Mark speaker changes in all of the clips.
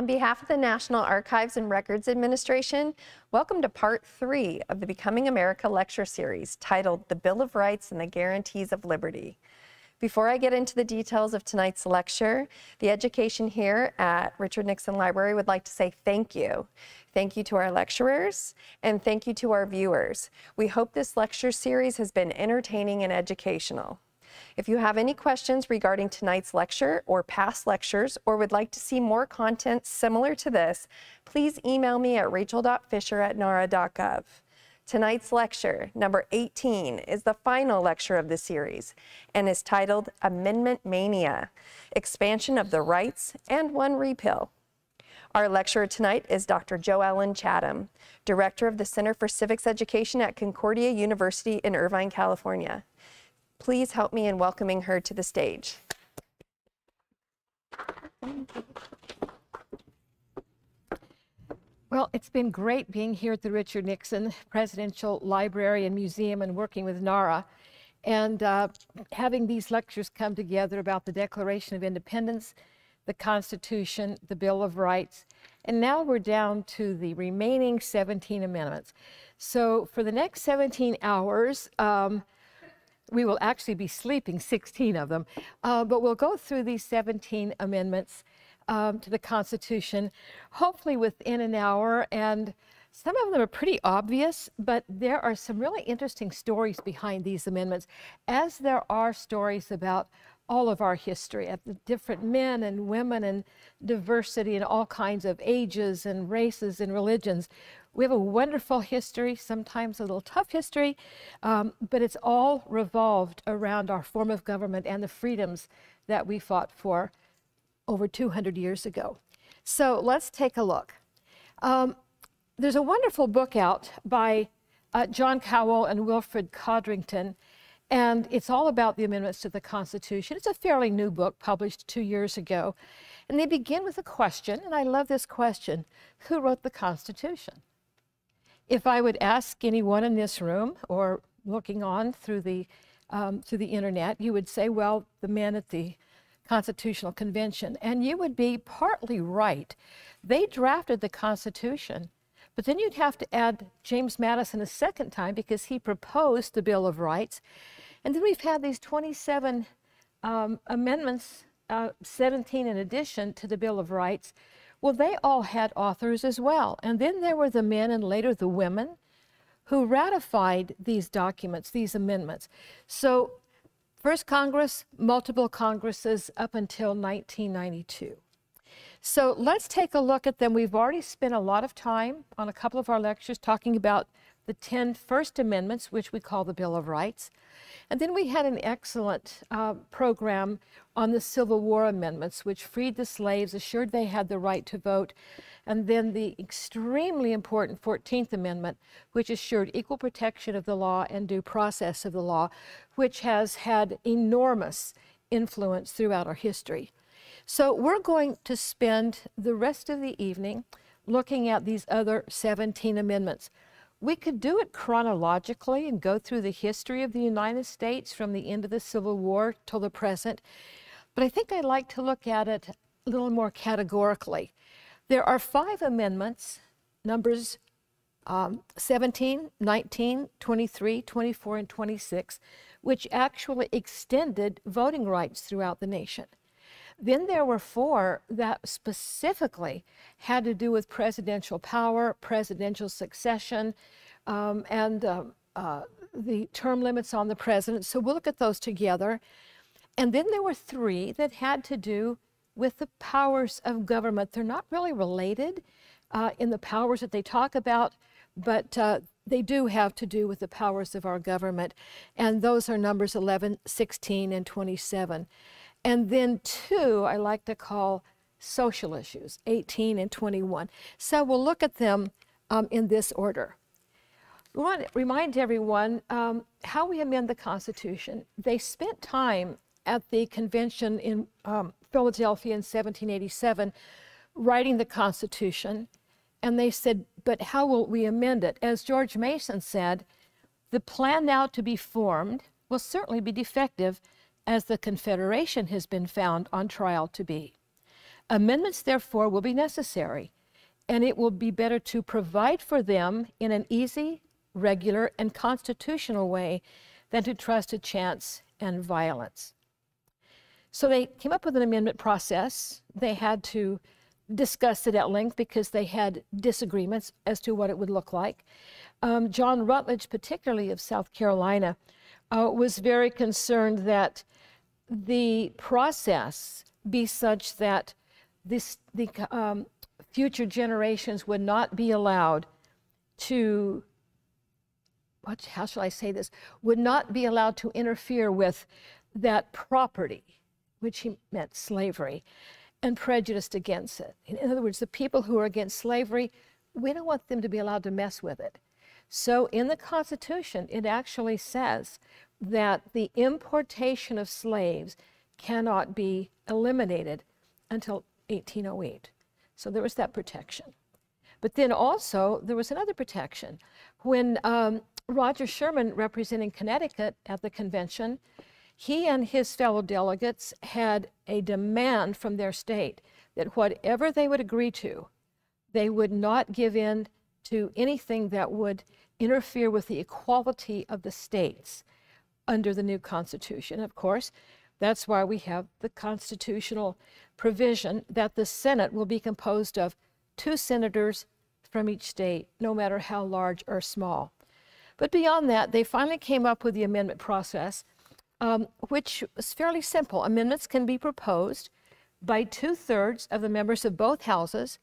Speaker 1: On behalf of the National Archives and Records Administration, welcome to part three of the Becoming America lecture series titled The Bill of Rights and the Guarantees of Liberty. Before I get into the details of tonight's lecture, the education here at Richard Nixon Library would like to say thank you. Thank you to our lecturers and thank you to our viewers. We hope this lecture series has been entertaining and educational. If you have any questions regarding tonight's lecture or past lectures or would like to see more content similar to this, please email me at rachel.fisher at nara.gov. Tonight's lecture, number 18, is the final lecture of the series and is titled Amendment Mania, Expansion of the Rights and One Repeal. Our lecturer tonight is Dr. Jo Ellen Chatham, Director of the Center for Civics Education at Concordia University in Irvine, California. Please help me in welcoming her to the stage.
Speaker 2: Well, it's been great being here at the Richard Nixon Presidential Library and Museum and working with NARA and uh, having these lectures come together about the Declaration of Independence, the Constitution, the Bill of Rights, and now we're down to the remaining 17 amendments. So for the next 17 hours, um, we will actually be sleeping 16 of them, uh, but we'll go through these 17 amendments um, to the Constitution, hopefully within an hour. And some of them are pretty obvious, but there are some really interesting stories behind these amendments, as there are stories about all of our history, of the different men and women and diversity and all kinds of ages and races and religions. We have a wonderful history, sometimes a little tough history, um, but it's all revolved around our form of government and the freedoms that we fought for over 200 years ago. So let's take a look. Um, there's a wonderful book out by uh, John Kowal and Wilfred Codrington, and it's all about the amendments to the Constitution. It's a fairly new book published two years ago. And they begin with a question, and I love this question Who wrote the Constitution? If I would ask anyone in this room or looking on through the, um, through the internet, you would say, well, the men at the Constitutional Convention. And you would be partly right. They drafted the Constitution, but then you'd have to add James Madison a second time because he proposed the Bill of Rights. And then we've had these 27 um, amendments, uh, 17 in addition to the Bill of Rights, well, they all had authors as well. And then there were the men and later the women who ratified these documents, these amendments. So, first Congress, multiple Congresses up until 1992. So, let's take a look at them. We've already spent a lot of time on a couple of our lectures talking about the 10 First Amendments, which we call the Bill of Rights. And then we had an excellent uh, program on the Civil War amendments, which freed the slaves, assured they had the right to vote, and then the extremely important 14th Amendment, which assured equal protection of the law and due process of the law, which has had enormous influence throughout our history. So we're going to spend the rest of the evening looking at these other 17 amendments. We could do it chronologically and go through the history of the United States from the end of the Civil War till the present, but I think I'd like to look at it a little more categorically. There are five amendments, numbers um, 17, 19, 23, 24, and 26, which actually extended voting rights throughout the nation. Then there were four that specifically had to do with presidential power, presidential succession, um, and uh, uh, the term limits on the president. So we'll look at those together. And then there were three that had to do with the powers of government. They're not really related uh, in the powers that they talk about, but uh, they do have to do with the powers of our government. And those are numbers 11, 16, and 27. And then two, I like to call social issues, 18 and 21. So we'll look at them um, in this order. We want to remind everyone um, how we amend the Constitution. They spent time at the convention in um, Philadelphia in 1787 writing the Constitution, and they said, but how will we amend it? As George Mason said, the plan now to be formed will certainly be defective as the Confederation has been found on trial to be. Amendments, therefore, will be necessary, and it will be better to provide for them in an easy, regular, and constitutional way than to trust to chance and violence. So they came up with an amendment process. They had to discuss it at length because they had disagreements as to what it would look like. Um, John Rutledge, particularly of South Carolina, uh, was very concerned that the process be such that this, the um, future generations would not be allowed to, what, how shall I say this, would not be allowed to interfere with that property, which he meant slavery, and prejudiced against it. In other words, the people who are against slavery, we don't want them to be allowed to mess with it. So in the Constitution, it actually says that the importation of slaves cannot be eliminated until 1808. So there was that protection. But then also there was another protection. When um, Roger Sherman, representing Connecticut at the convention, he and his fellow delegates had a demand from their state that whatever they would agree to, they would not give in to anything that would interfere with the equality of the states under the new Constitution. Of course, that's why we have the constitutional provision that the Senate will be composed of two senators from each state, no matter how large or small. But beyond that, they finally came up with the amendment process, um, which is fairly simple. Amendments can be proposed by two thirds of the members of both houses,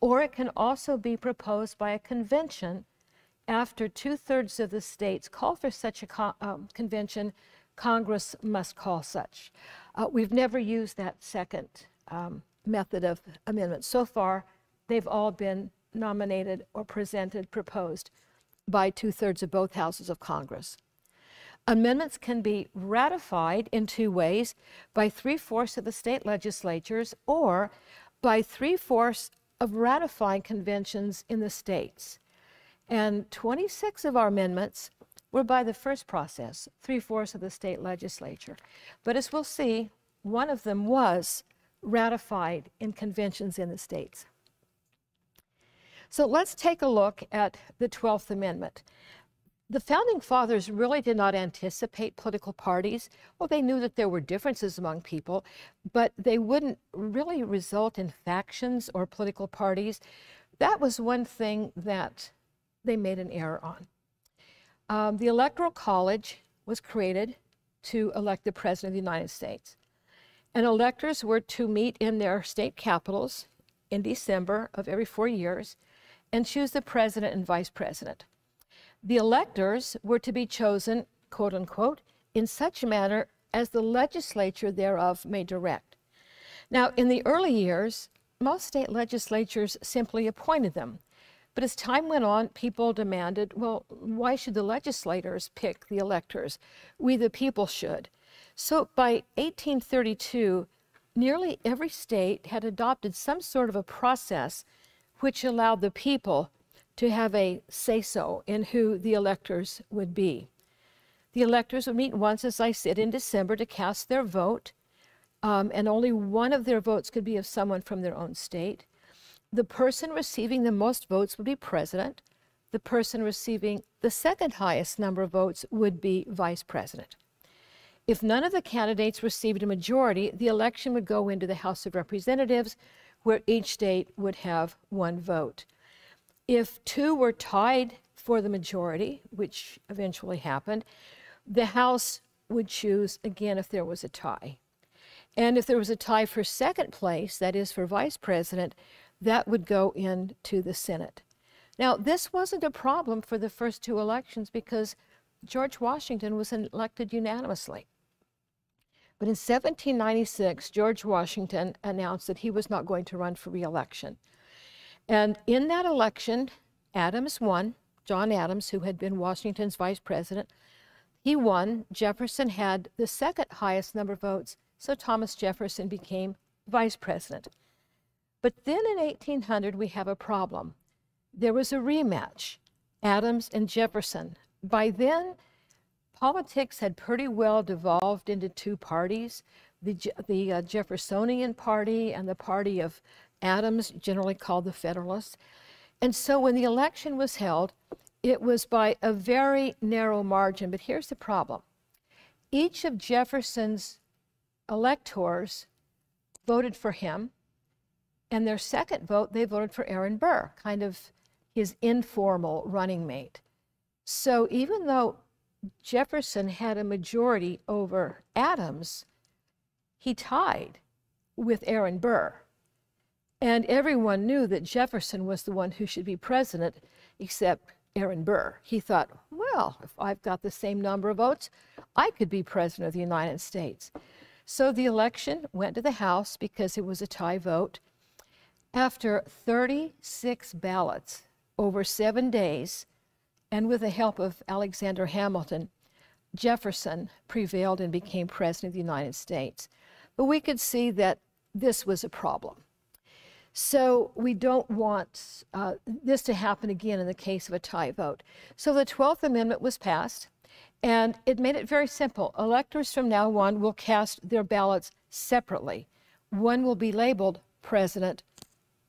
Speaker 2: or it can also be proposed by a convention after two thirds of the states call for such a um, convention, Congress must call such. Uh, we've never used that second um, method of amendment. So far, they've all been nominated or presented, proposed by two thirds of both houses of Congress. Amendments can be ratified in two ways by three fourths of the state legislatures or by three fourths of ratifying conventions in the states. And 26 of our amendments were by the first process, three fourths of the state legislature. But as we'll see, one of them was ratified in conventions in the states. So let's take a look at the 12th Amendment. The founding fathers really did not anticipate political parties. Well, they knew that there were differences among people, but they wouldn't really result in factions or political parties. That was one thing that they made an error on. Um, the Electoral College was created to elect the President of the United States. And electors were to meet in their state capitals in December of every four years and choose the President and Vice President. The electors were to be chosen, quote unquote, in such manner as the legislature thereof may direct. Now, in the early years, most state legislatures simply appointed them. But as time went on, people demanded, well, why should the legislators pick the electors? We, the people, should. So by 1832, nearly every state had adopted some sort of a process which allowed the people to have a say so in who the electors would be. The electors would meet once, as I said, in December to cast their vote, um, and only one of their votes could be of someone from their own state. The person receiving the most votes would be president. The person receiving the second highest number of votes would be vice president. If none of the candidates received a majority, the election would go into the House of Representatives, where each state would have one vote. If two were tied for the majority, which eventually happened, the House would choose again if there was a tie. And if there was a tie for second place, that is for vice president, that would go into the Senate. Now, this wasn't a problem for the first two elections because George Washington was elected unanimously. But in 1796, George Washington announced that he was not going to run for reelection. And in that election, Adams won. John Adams, who had been Washington's vice president, he won. Jefferson had the second highest number of votes, so Thomas Jefferson became vice president. But then in 1800, we have a problem. There was a rematch, Adams and Jefferson. By then, politics had pretty well devolved into two parties the, the uh, Jeffersonian Party and the party of Adams, generally called the Federalists. And so when the election was held, it was by a very narrow margin. But here's the problem each of Jefferson's electors voted for him, and their second vote, they voted for Aaron Burr, kind of his informal running mate. So even though Jefferson had a majority over Adams, he tied with Aaron Burr. And everyone knew that Jefferson was the one who should be president, except Aaron Burr. He thought, well, if I've got the same number of votes, I could be president of the United States. So the election went to the House because it was a tie vote. After 36 ballots over seven days, and with the help of Alexander Hamilton, Jefferson prevailed and became president of the United States. But we could see that this was a problem. So we don't want uh, this to happen again in the case of a tie vote. So the 12th Amendment was passed, and it made it very simple. Electors from now on will cast their ballots separately. One will be labeled president,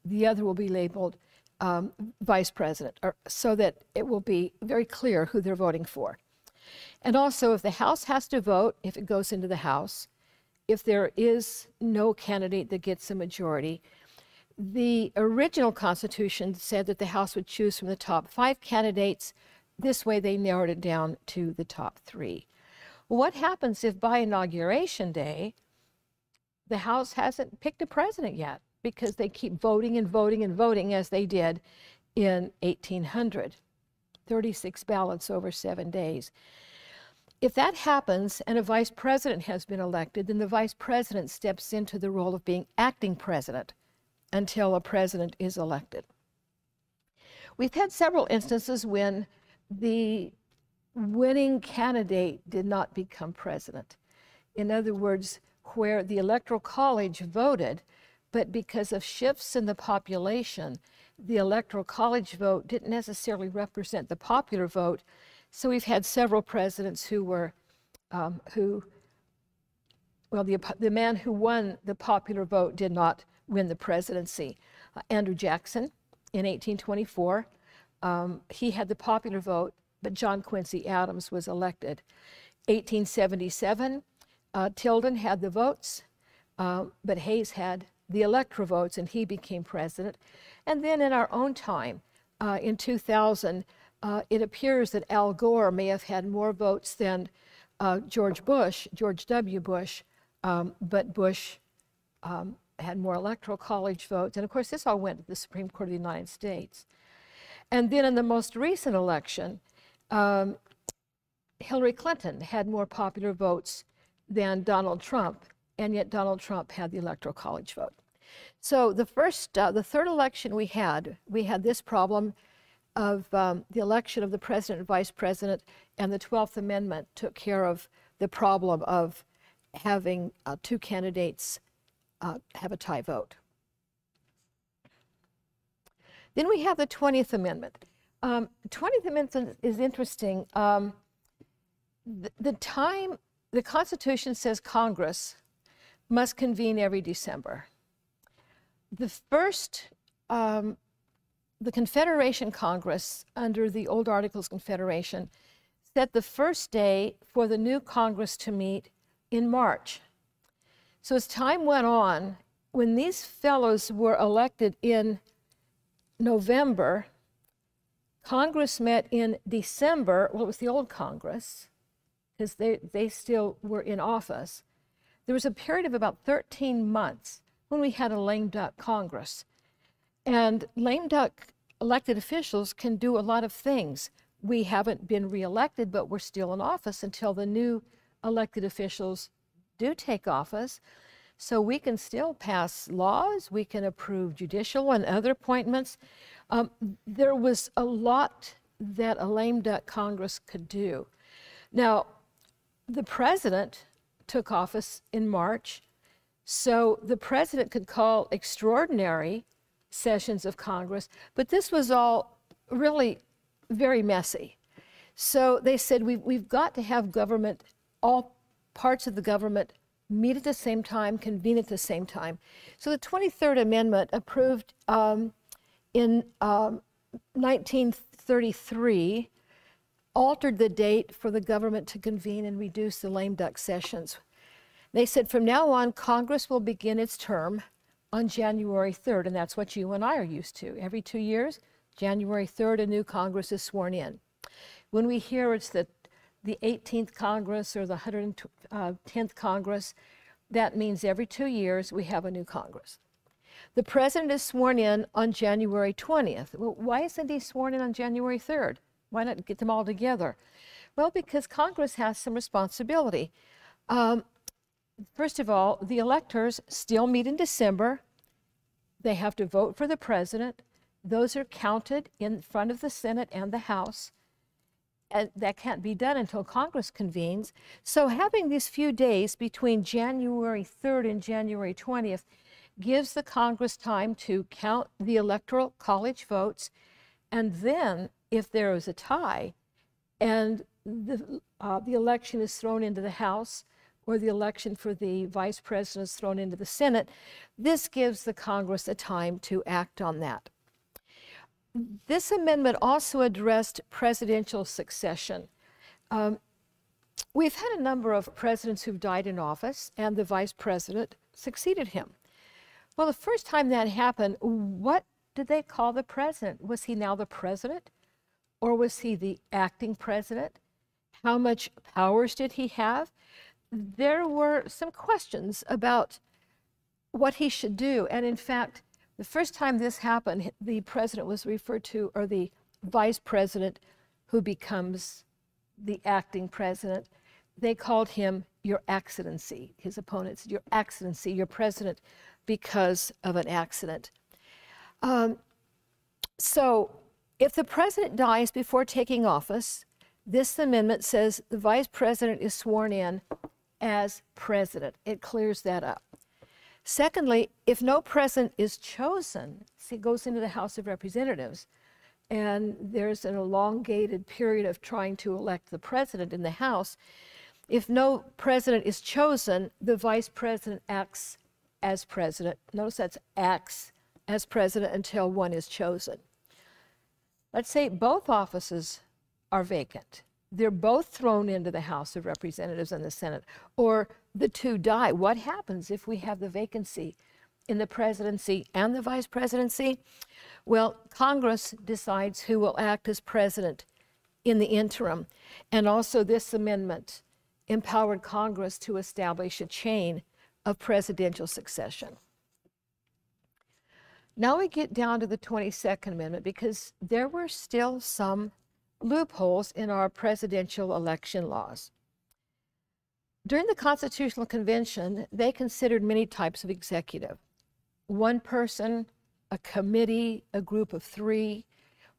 Speaker 2: the other will be labeled um, vice president, or, so that it will be very clear who they're voting for. And also, if the House has to vote, if it goes into the House, if there is no candidate that gets a majority, the original Constitution said that the House would choose from the top five candidates. This way, they narrowed it down to the top three. What happens if by Inauguration Day, the House hasn't picked a president yet? because they keep voting and voting and voting as they did in 1800. 36 ballots over seven days. If that happens and a vice president has been elected, then the vice president steps into the role of being acting president until a president is elected. We've had several instances when the winning candidate did not become president. In other words, where the Electoral College voted but because of shifts in the population, the Electoral College vote didn't necessarily represent the popular vote. So we've had several presidents who were, um, who, well, the, the man who won the popular vote did not win the presidency. Uh, Andrew Jackson in 1824, um, he had the popular vote, but John Quincy Adams was elected. 1877, uh, Tilden had the votes, uh, but Hayes had the electoral votes, and he became president. And then in our own time, uh, in 2000, uh, it appears that Al Gore may have had more votes than uh, George Bush, George W. Bush, um, but Bush um, had more electoral college votes. And of course, this all went to the Supreme Court of the United States. And then in the most recent election, um, Hillary Clinton had more popular votes than Donald Trump, and yet Donald Trump had the Electoral College vote. So the first, uh, the third election we had, we had this problem of um, the election of the president and vice president, and the 12th Amendment took care of the problem of having uh, two candidates uh, have a tie vote. Then we have the 20th Amendment. Um, 20th Amendment is interesting. Um, the, the time, the Constitution says Congress must convene every December. The first, um, the Confederation Congress, under the old Articles Confederation, set the first day for the new Congress to meet in March. So as time went on, when these fellows were elected in November, Congress met in December. Well, it was the old Congress, because they, they still were in office. There was a period of about 13 months when we had a lame duck Congress. And lame duck elected officials can do a lot of things. We haven't been reelected, but we're still in office until the new elected officials do take office. So we can still pass laws, we can approve judicial and other appointments. Um, there was a lot that a lame duck Congress could do. Now, the president took office in March, so the president could call extraordinary sessions of Congress, but this was all really very messy. So they said we've, we've got to have government, all parts of the government meet at the same time, convene at the same time. So the 23rd Amendment approved um, in um, 1933 altered the date for the government to convene and reduce the lame duck sessions. They said from now on, Congress will begin its term on January 3rd, and that's what you and I are used to. Every two years, January 3rd, a new Congress is sworn in. When we hear it's the, the 18th Congress or the 110th uh, Congress, that means every two years we have a new Congress. The president is sworn in on January 20th. Well, why isn't he sworn in on January 3rd? Why not get them all together? Well, because Congress has some responsibility. Um, first of all, the electors still meet in December. They have to vote for the president. Those are counted in front of the Senate and the House. And that can't be done until Congress convenes. So having these few days between January 3rd and January 20th gives the Congress time to count the Electoral College votes and then if there is a tie and the, uh, the election is thrown into the House or the election for the vice president is thrown into the Senate, this gives the Congress a time to act on that. This amendment also addressed presidential succession. Um, we've had a number of presidents who've died in office, and the vice president succeeded him. Well, the first time that happened, what did they call the president? Was he now the president? Or was he the acting president? How much powers did he have? There were some questions about what he should do. And in fact, the first time this happened, the president was referred to, or the vice president who becomes the acting president, they called him your excellency. His opponents, your excellency, your president, because of an accident. Um, so if the president dies before taking office, this amendment says the vice president is sworn in as president. It clears that up. Secondly, if no president is chosen, it goes into the House of Representatives, and there's an elongated period of trying to elect the president in the House. If no president is chosen, the vice president acts as president. Notice that's acts as president until one is chosen. Let's say both offices are vacant. They're both thrown into the House of Representatives and the Senate, or the two die. What happens if we have the vacancy in the presidency and the vice presidency? Well, Congress decides who will act as president in the interim. And also, this amendment empowered Congress to establish a chain of presidential succession. Now we get down to the 22nd Amendment because there were still some loopholes in our presidential election laws. During the Constitutional Convention, they considered many types of executive one person, a committee, a group of three.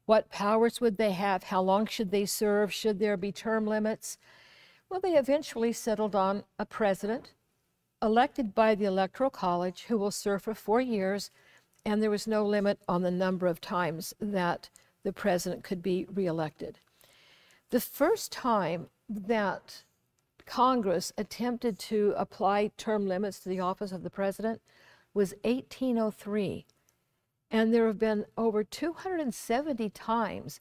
Speaker 2: What powers would they have? How long should they serve? Should there be term limits? Well, they eventually settled on a president elected by the Electoral College who will serve for four years, and there was no limit on the number of times that the president could be reelected. The first time that Congress attempted to apply term limits to the office of the president was 1803. And there have been over 270 times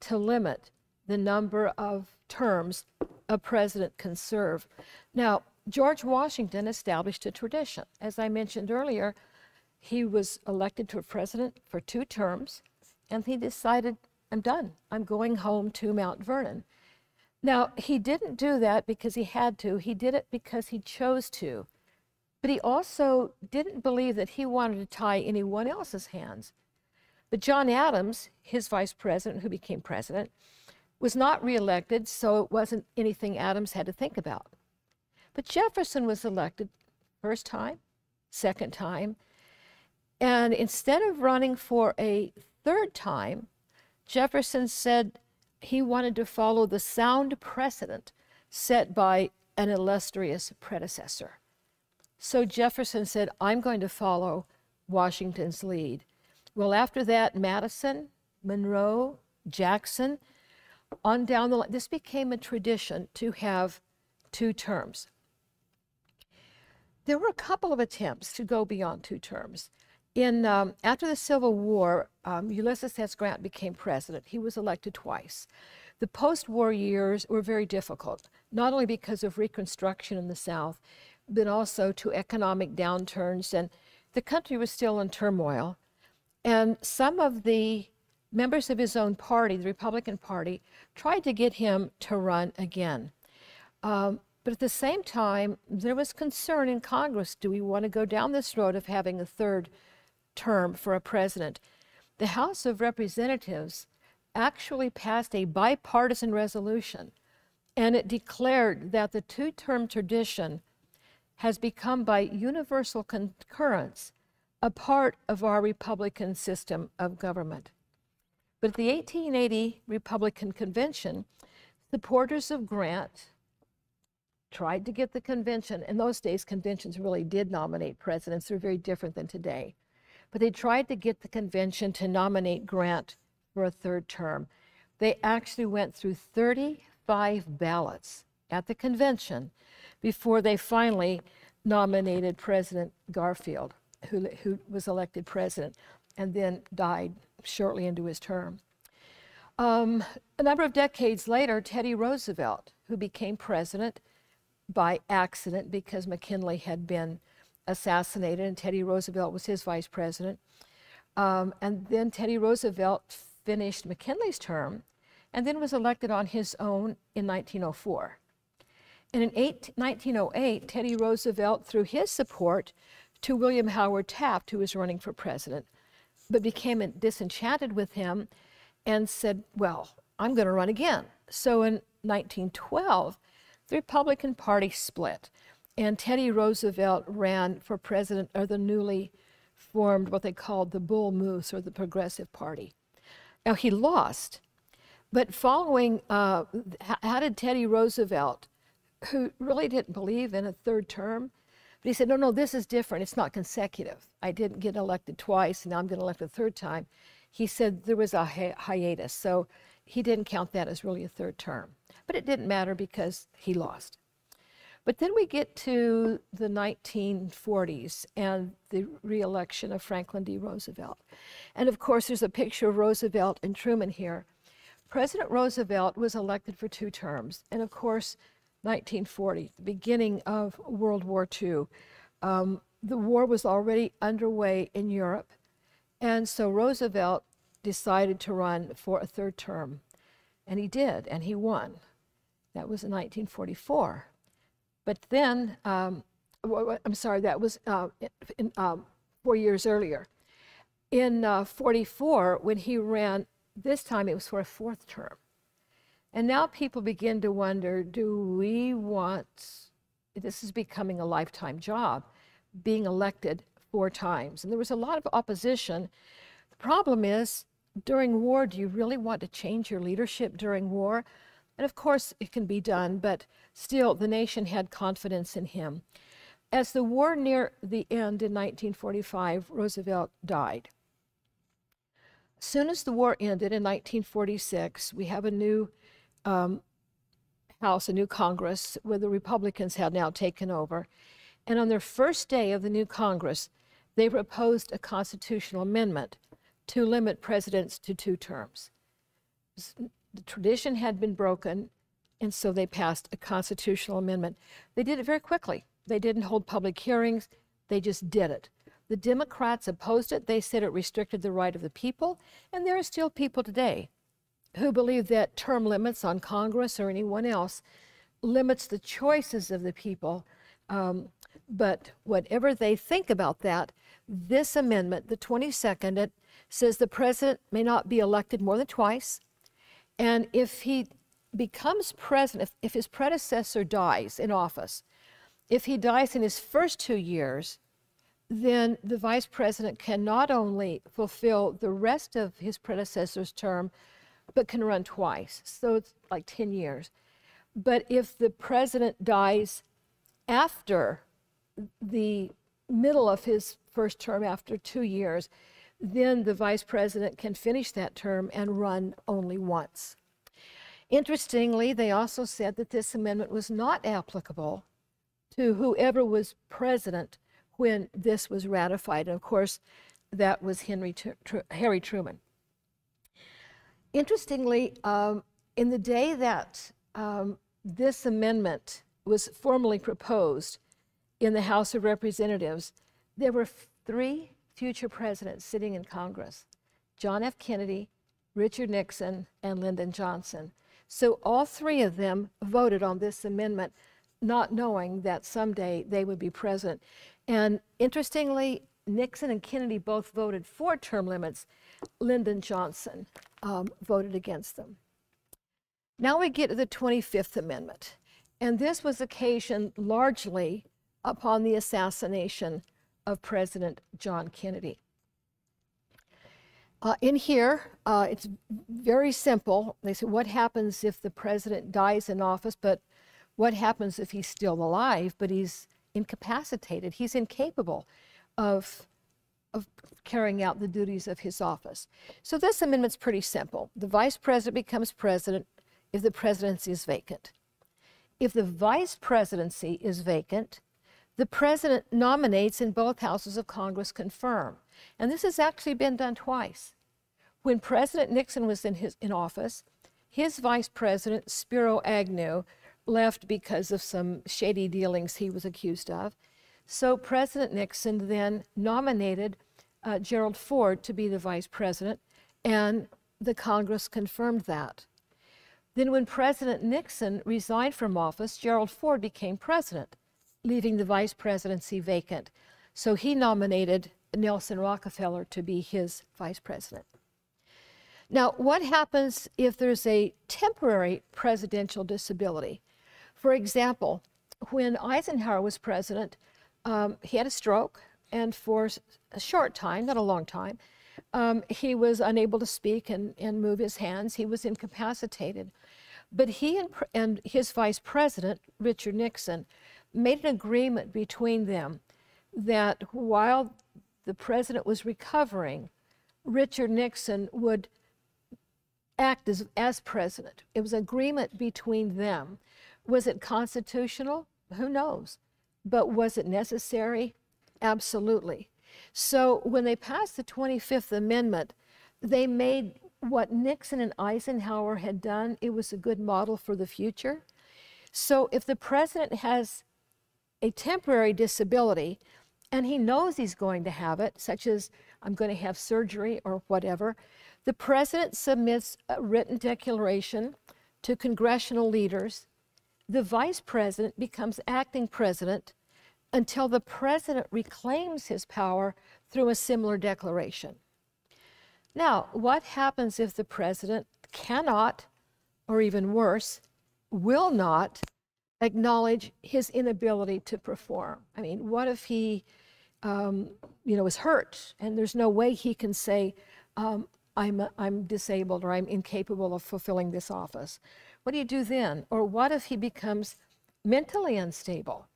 Speaker 2: to limit the number of terms a president can serve. Now, George Washington established a tradition. As I mentioned earlier, he was elected to a president for two terms, and he decided, I'm done. I'm going home to Mount Vernon. Now, he didn't do that because he had to, he did it because he chose to. But he also didn't believe that he wanted to tie anyone else's hands. But John Adams, his vice president, who became president, was not reelected, so it wasn't anything Adams had to think about. But Jefferson was elected first time, second time, and instead of running for a third time, Jefferson said he wanted to follow the sound precedent set by an illustrious predecessor. So Jefferson said, I'm going to follow Washington's lead. Well, after that, Madison, Monroe, Jackson, on down the line, this became a tradition to have two terms. There were a couple of attempts to go beyond two terms. In, um, after the Civil War, um, Ulysses S. Grant became president. He was elected twice. The post-war years were very difficult, not only because of Reconstruction in the South, but also to economic downturns, and the country was still in turmoil. And some of the members of his own party, the Republican Party, tried to get him to run again. Um, but at the same time, there was concern in Congress do we want to go down this road of having a third term for a president? The House of Representatives actually passed a bipartisan resolution, and it declared that the two term tradition has become by universal concurrence a part of our Republican system of government. But at the 1880 Republican Convention, supporters of Grant tried to get the convention. In those days, conventions really did nominate presidents. They're very different than today. But they tried to get the convention to nominate Grant for a third term. They actually went through 35 ballots at the convention before they finally nominated President Garfield, who, who was elected president and then died shortly into his term. Um, a number of decades later, Teddy Roosevelt, who became president by accident because McKinley had been assassinated and Teddy Roosevelt was his vice president. Um, and then Teddy Roosevelt finished McKinley's term and then was elected on his own in 1904. And in eight, 1908, Teddy Roosevelt threw his support to William Howard Taft, who was running for president, but became disenchanted with him and said, Well, I'm going to run again. So in 1912, the Republican Party split, and Teddy Roosevelt ran for president of the newly formed, what they called the Bull Moose or the Progressive Party. Now, he lost, but following, uh, how did Teddy Roosevelt who really didn't believe in a third term. But he said, no, no, this is different. It's not consecutive. I didn't get elected twice, and now I'm getting elected a third time. He said there was a hi hiatus, so he didn't count that as really a third term. But it didn't matter because he lost. But then we get to the 1940s and the reelection of Franklin D. Roosevelt. And of course, there's a picture of Roosevelt and Truman here. President Roosevelt was elected for two terms. And of course, 1940, the beginning of World War II. Um, the war was already underway in Europe, and so Roosevelt decided to run for a third term. And he did, and he won. That was in 1944. But then, um, I'm sorry, that was uh, in, um, four years earlier. In uh, 44, when he ran, this time it was for a fourth term. And now people begin to wonder do we want, this is becoming a lifetime job, being elected four times. And there was a lot of opposition. The problem is, during war, do you really want to change your leadership during war? And of course, it can be done, but still, the nation had confidence in him. As the war near the end in 1945, Roosevelt died. Soon as the war ended in 1946, we have a new um, House, a new Congress, where the Republicans had now taken over. And on their first day of the new Congress, they proposed a constitutional amendment to limit presidents to two terms. The tradition had been broken, and so they passed a constitutional amendment. They did it very quickly. They didn't hold public hearings, they just did it. The Democrats opposed it. They said it restricted the right of the people, and there are still people today who believe that term limits on Congress or anyone else limits the choices of the people. Um, but whatever they think about that, this amendment, the 22nd, it says the president may not be elected more than twice. And if he becomes president, if, if his predecessor dies in office, if he dies in his first two years, then the vice president can not only fulfill the rest of his predecessor's term, but can run twice. So it's like 10 years. But if the president dies after the middle of his first term, after two years, then the vice president can finish that term and run only once. Interestingly, they also said that this amendment was not applicable to whoever was president when this was ratified. And of course, that was Henry Tr Harry Truman. Interestingly, um, in the day that um, this amendment was formally proposed in the House of Representatives, there were three future presidents sitting in Congress John F. Kennedy, Richard Nixon, and Lyndon Johnson. So all three of them voted on this amendment, not knowing that someday they would be president. And interestingly, Nixon and Kennedy both voted for term limits. Lyndon Johnson um, voted against them. Now we get to the 25th Amendment, and this was occasioned largely upon the assassination of President John Kennedy. Uh, in here, uh, it's very simple. They say, what happens if the president dies in office, but what happens if he's still alive, but he's incapacitated? He's incapable of of carrying out the duties of his office. So this amendment's pretty simple. The vice president becomes president if the presidency is vacant. If the vice presidency is vacant, the president nominates and both houses of Congress confirm. And this has actually been done twice. When President Nixon was in, his, in office, his vice president, Spiro Agnew, left because of some shady dealings he was accused of. So President Nixon then nominated uh, Gerald Ford to be the vice president, and the Congress confirmed that. Then, when President Nixon resigned from office, Gerald Ford became president, leaving the vice presidency vacant. So he nominated Nelson Rockefeller to be his vice president. Now, what happens if there's a temporary presidential disability? For example, when Eisenhower was president, um, he had a stroke, and for a short time, not a long time, um, he was unable to speak and, and move his hands. He was incapacitated. But he and, and his vice president, Richard Nixon, made an agreement between them that while the president was recovering, Richard Nixon would act as, as president. It was an agreement between them. Was it constitutional? Who knows? But was it necessary? Absolutely. So when they passed the 25th Amendment, they made what Nixon and Eisenhower had done, it was a good model for the future. So if the president has a temporary disability and he knows he's going to have it, such as I'm going to have surgery or whatever, the president submits a written declaration to congressional leaders. The vice president becomes acting president until the president reclaims his power through a similar declaration. Now, what happens if the president cannot or even worse, will not acknowledge his inability to perform. I mean, what if he, um, you know, is hurt and there's no way he can say, um, I'm, I'm disabled or I'm incapable of fulfilling this office? What do you do then? Or what if he becomes mentally unstable?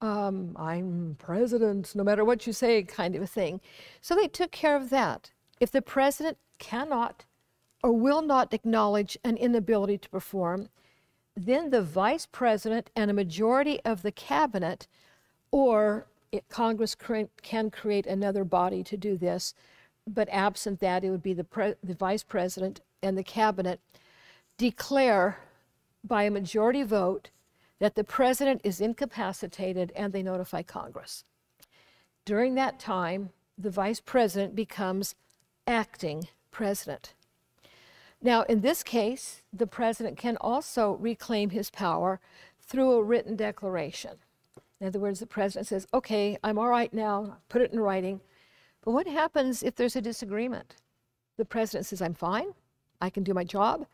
Speaker 2: Um, I'm president, no matter what you say, kind of a thing. So they took care of that. If the president cannot or will not acknowledge an inability to perform, then the vice president and a majority of the cabinet, or it, Congress cre can create another body to do this, but absent that, it would be the, the vice president and the cabinet declare by a majority vote that the president is incapacitated and they notify Congress. During that time, the vice president becomes acting president. Now, in this case, the president can also reclaim his power through a written declaration. In other words, the president says, okay, I'm all right now, put it in writing. But what happens if there's a disagreement? The president says, I'm fine, I can do my job.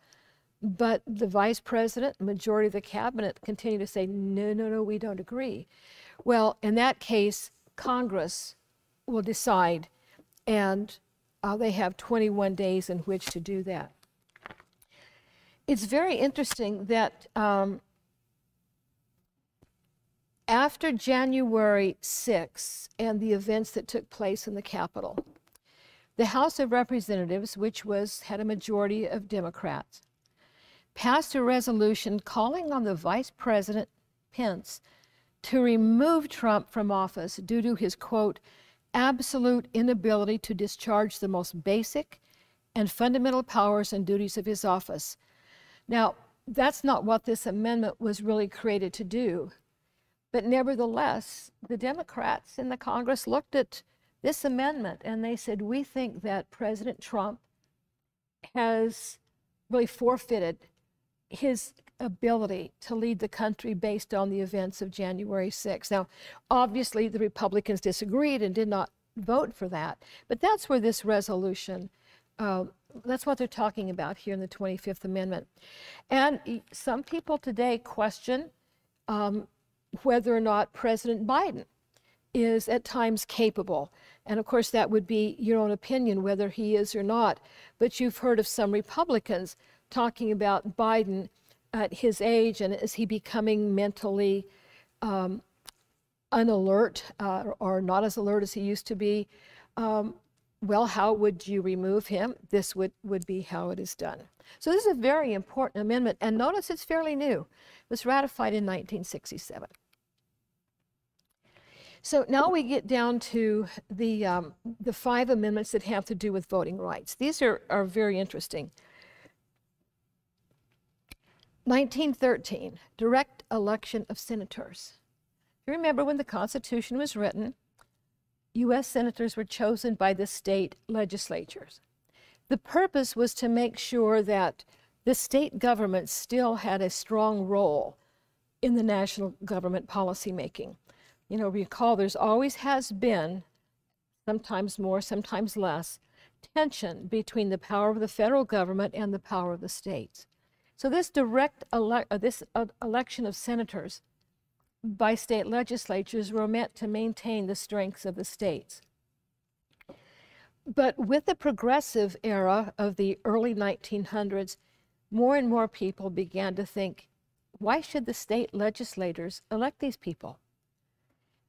Speaker 2: But the vice president, majority of the cabinet continue to say, no, no, no, we don't agree. Well, in that case, Congress will decide, and uh, they have 21 days in which to do that it's very interesting that um, after January 6 and the events that took place in the Capitol, the House of Representatives, which was had a majority of Democrats, passed a resolution calling on the Vice President Pence to remove Trump from office due to his quote absolute inability to discharge the most basic and fundamental powers and duties of his office now, that's not what this amendment was really created to do. But nevertheless, the Democrats in the Congress looked at this amendment and they said, we think that President Trump has really forfeited his ability to lead the country based on the events of January 6. Now, obviously, the Republicans disagreed and did not vote for that, but that's where this resolution uh, that's what they're talking about here in the 25th Amendment. And some people today question um, whether or not President Biden is at times capable. And of course, that would be your own opinion whether he is or not. But you've heard of some Republicans talking about Biden at his age and is he becoming mentally um, unalert uh, or not as alert as he used to be? Um, well, how would you remove him? This would, would be how it is done. So this is a very important amendment, and notice it's fairly new. It was ratified in 1967. So now we get down to the, um, the five amendments that have to do with voting rights. These are, are very interesting. 1913, direct election of senators. You remember when the Constitution was written, U.S. senators were chosen by the state legislatures. The purpose was to make sure that the state government still had a strong role in the national government policymaking. You know, recall there's always has been, sometimes more, sometimes less, tension between the power of the federal government and the power of the states. So this direct ele uh, this uh, election of senators by state legislatures were meant to maintain the strengths of the states. But with the progressive era of the early 1900s, more and more people began to think, why should the state legislators elect these people?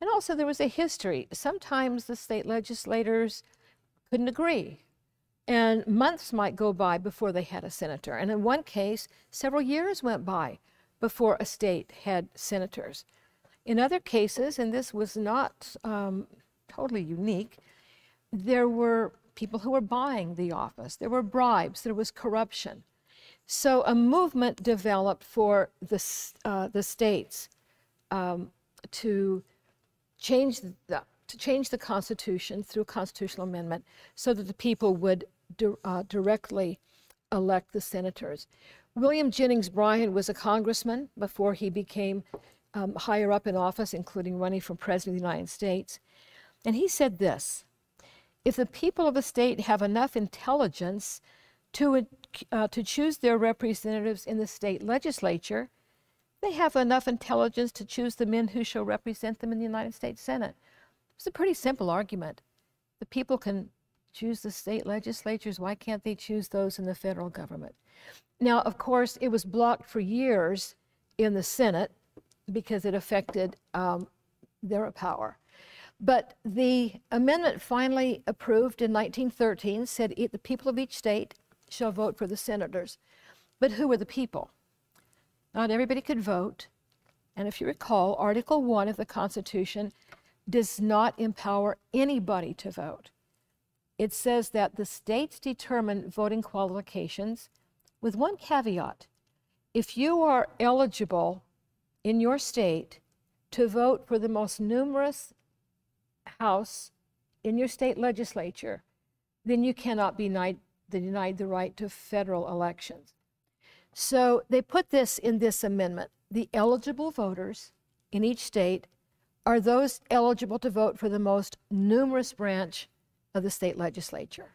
Speaker 2: And also, there was a history. Sometimes the state legislators couldn't agree, and months might go by before they had a senator. And in one case, several years went by before a state had senators. In other cases, and this was not um, totally unique, there were people who were buying the office, there were bribes, there was corruption. So a movement developed for the, uh, the states um, to change the, to change the Constitution through a constitutional amendment so that the people would di uh, directly elect the senators. William Jennings Bryan was a congressman before he became um, higher up in office, including running for president of the United States. And he said this If the people of a state have enough intelligence to, uh, to choose their representatives in the state legislature, they have enough intelligence to choose the men who shall represent them in the United States Senate. It's a pretty simple argument. The people can choose the state legislatures. Why can't they choose those in the federal government? Now, of course, it was blocked for years in the Senate because it affected um, their power. But the amendment finally approved in 1913 said the people of each state shall vote for the senators. But who were the people? Not everybody could vote. And if you recall, Article 1 of the Constitution does not empower anybody to vote. It says that the states determine voting qualifications with one caveat. If you are eligible in your state to vote for the most numerous house in your state legislature, then you cannot be denied, the right to federal elections. So they put this in this amendment. The eligible voters in each state are those eligible to vote for the most numerous branch of the state legislature.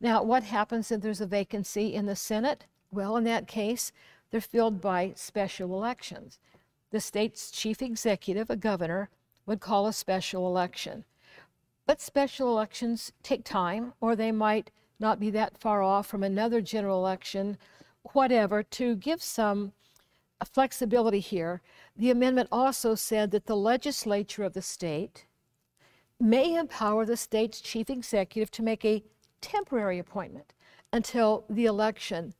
Speaker 2: Now, what happens if there's a vacancy in the Senate? Well, in that case, they're filled by special elections. The state's chief executive, a governor, would call a special election. But special elections take time, or they might not be that far off from another general election whatever, to give some flexibility here, the amendment also said that the legislature of the state may empower the state's chief executive to make a temporary appointment until the election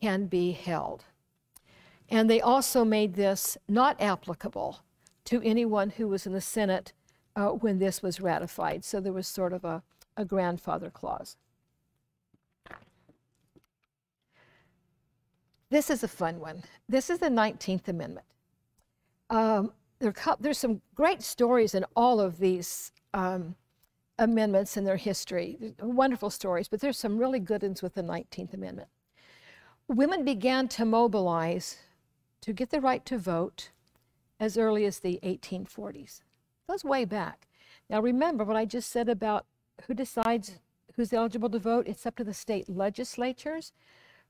Speaker 2: can be held. And they also made this not applicable to anyone who was in the Senate uh, when this was ratified. So there was sort of a, a grandfather clause. This is a fun one. This is the 19th Amendment. Um, there, there's some great stories in all of these um, amendments and their history. Wonderful stories, but there's some really good ones with the 19th Amendment. Women began to mobilize to get the right to vote as early as the 1840s. Goes way back. Now remember what I just said about who decides who's eligible to vote? It's up to the state legislatures.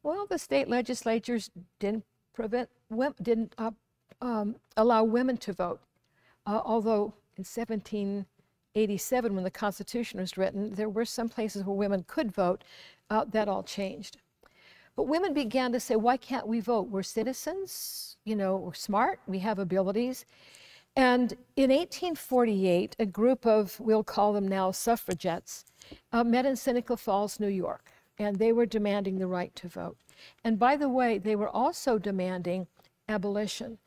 Speaker 2: Well, the state legislatures didn't prevent didn't uh, um, allow women to vote, uh, although in 1787, when the Constitution was written, there were some places where women could vote. Uh, that all changed. But women began to say, why can't we vote? We're citizens, you know, we're smart, we have abilities. And in 1848, a group of, we'll call them now suffragettes, uh, met in Seneca Falls, New York and they were demanding the right to vote. And by the way, they were also demanding abolition.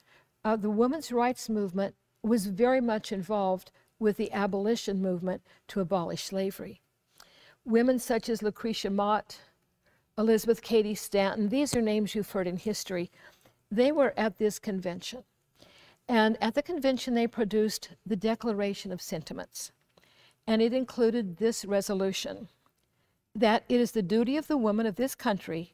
Speaker 2: Uh, the women's rights movement was very much involved with the abolition movement to abolish slavery. Women such as Lucretia Mott, Elizabeth Cady Stanton, these are names you've heard in history, they were at this convention. And at the convention, they produced the Declaration of Sentiments. And it included this resolution that it is the duty of the women of this country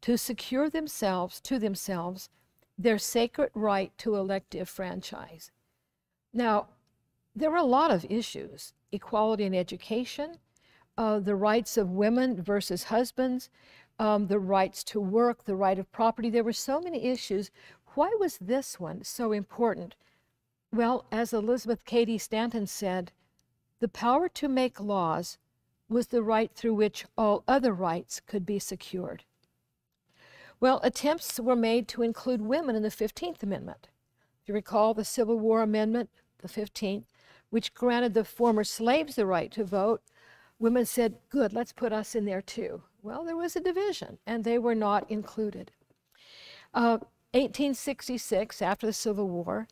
Speaker 2: to secure themselves to themselves their sacred right to elective franchise. Now, there are a lot of issues equality in education, uh, the rights of women versus husbands, um, the rights to work, the right of property. There were so many issues. Why was this one so important? Well, as Elizabeth Cady Stanton said, the power to make laws was the right through which all other rights could be secured. Well, attempts were made to include women in the 15th Amendment. If you recall the Civil War Amendment, the 15th, which granted the former slaves the right to vote, women said, good, let's put us in there too. Well, there was a division, and they were not included. Uh, 1866, after the Civil War,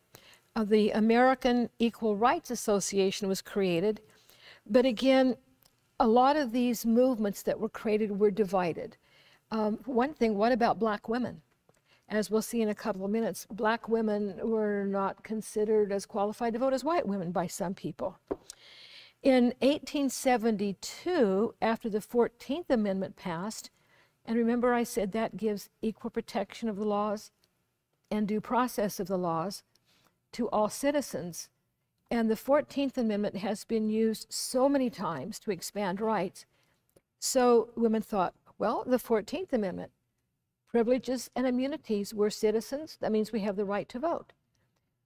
Speaker 2: uh, the American Equal Rights Association was created, but again, a lot of these movements that were created were divided. Um, one thing, what about black women? As we'll see in a couple of minutes, black women were not considered as qualified to vote as white women by some people. In 1872, after the 14th Amendment passed, and remember I said that gives equal protection of the laws and due process of the laws to all citizens. And the 14th Amendment has been used so many times to expand rights. So women thought, Well, the 14th Amendment privileges and immunities. We're citizens. That means we have the right to vote.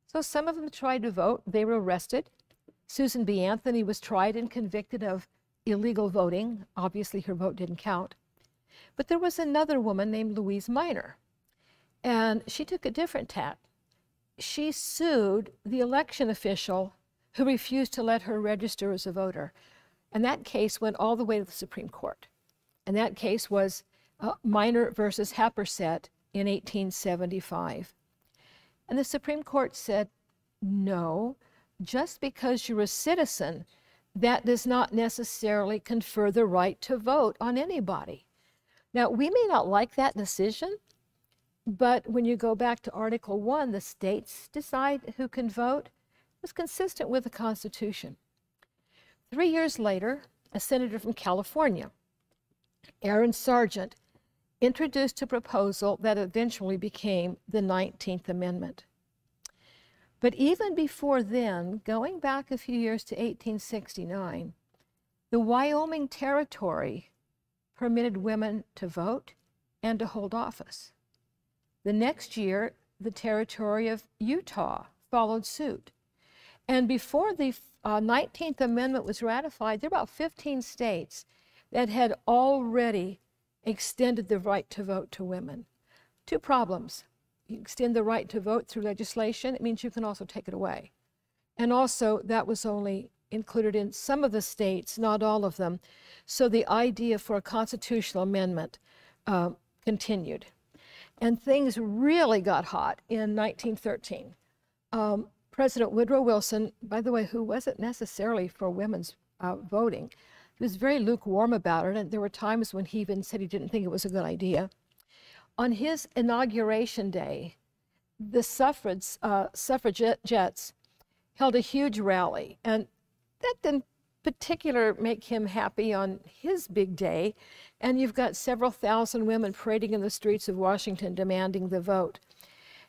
Speaker 2: So some of them tried to vote. They were arrested. Susan B. Anthony was tried and convicted of illegal voting. Obviously, her vote didn't count. But there was another woman named Louise Minor, and she took a different tack. She sued the election official who refused to let her register as a voter. And that case went all the way to the Supreme Court. And that case was uh, Minor versus Happersett in 1875. And the Supreme Court said, no, just because you're a citizen, that does not necessarily confer the right to vote on anybody. Now, we may not like that decision, but when you go back to Article 1, the states decide who can vote, was consistent with the Constitution. Three years later, a senator from California, Aaron Sargent, introduced a proposal that eventually became the 19th Amendment. But even before then, going back a few years to 1869, the Wyoming Territory permitted women to vote and to hold office. The next year, the territory of Utah followed suit. And before the uh, 19th Amendment was ratified, there were about 15 states that had already extended the right to vote to women. Two problems. Extend the right to vote through legislation, it means you can also take it away. And also, that was only included in some of the states, not all of them. So the idea for a constitutional amendment uh, continued. And things really got hot in 1913. Um, President Woodrow Wilson, by the way, who wasn't necessarily for women's uh, voting, he was very lukewarm about it, and there were times when he even said he didn't think it was a good idea. On his inauguration day, the suffragettes, uh, suffragettes held a huge rally, and that didn't particular make him happy on his big day. And you've got several thousand women parading in the streets of Washington demanding the vote.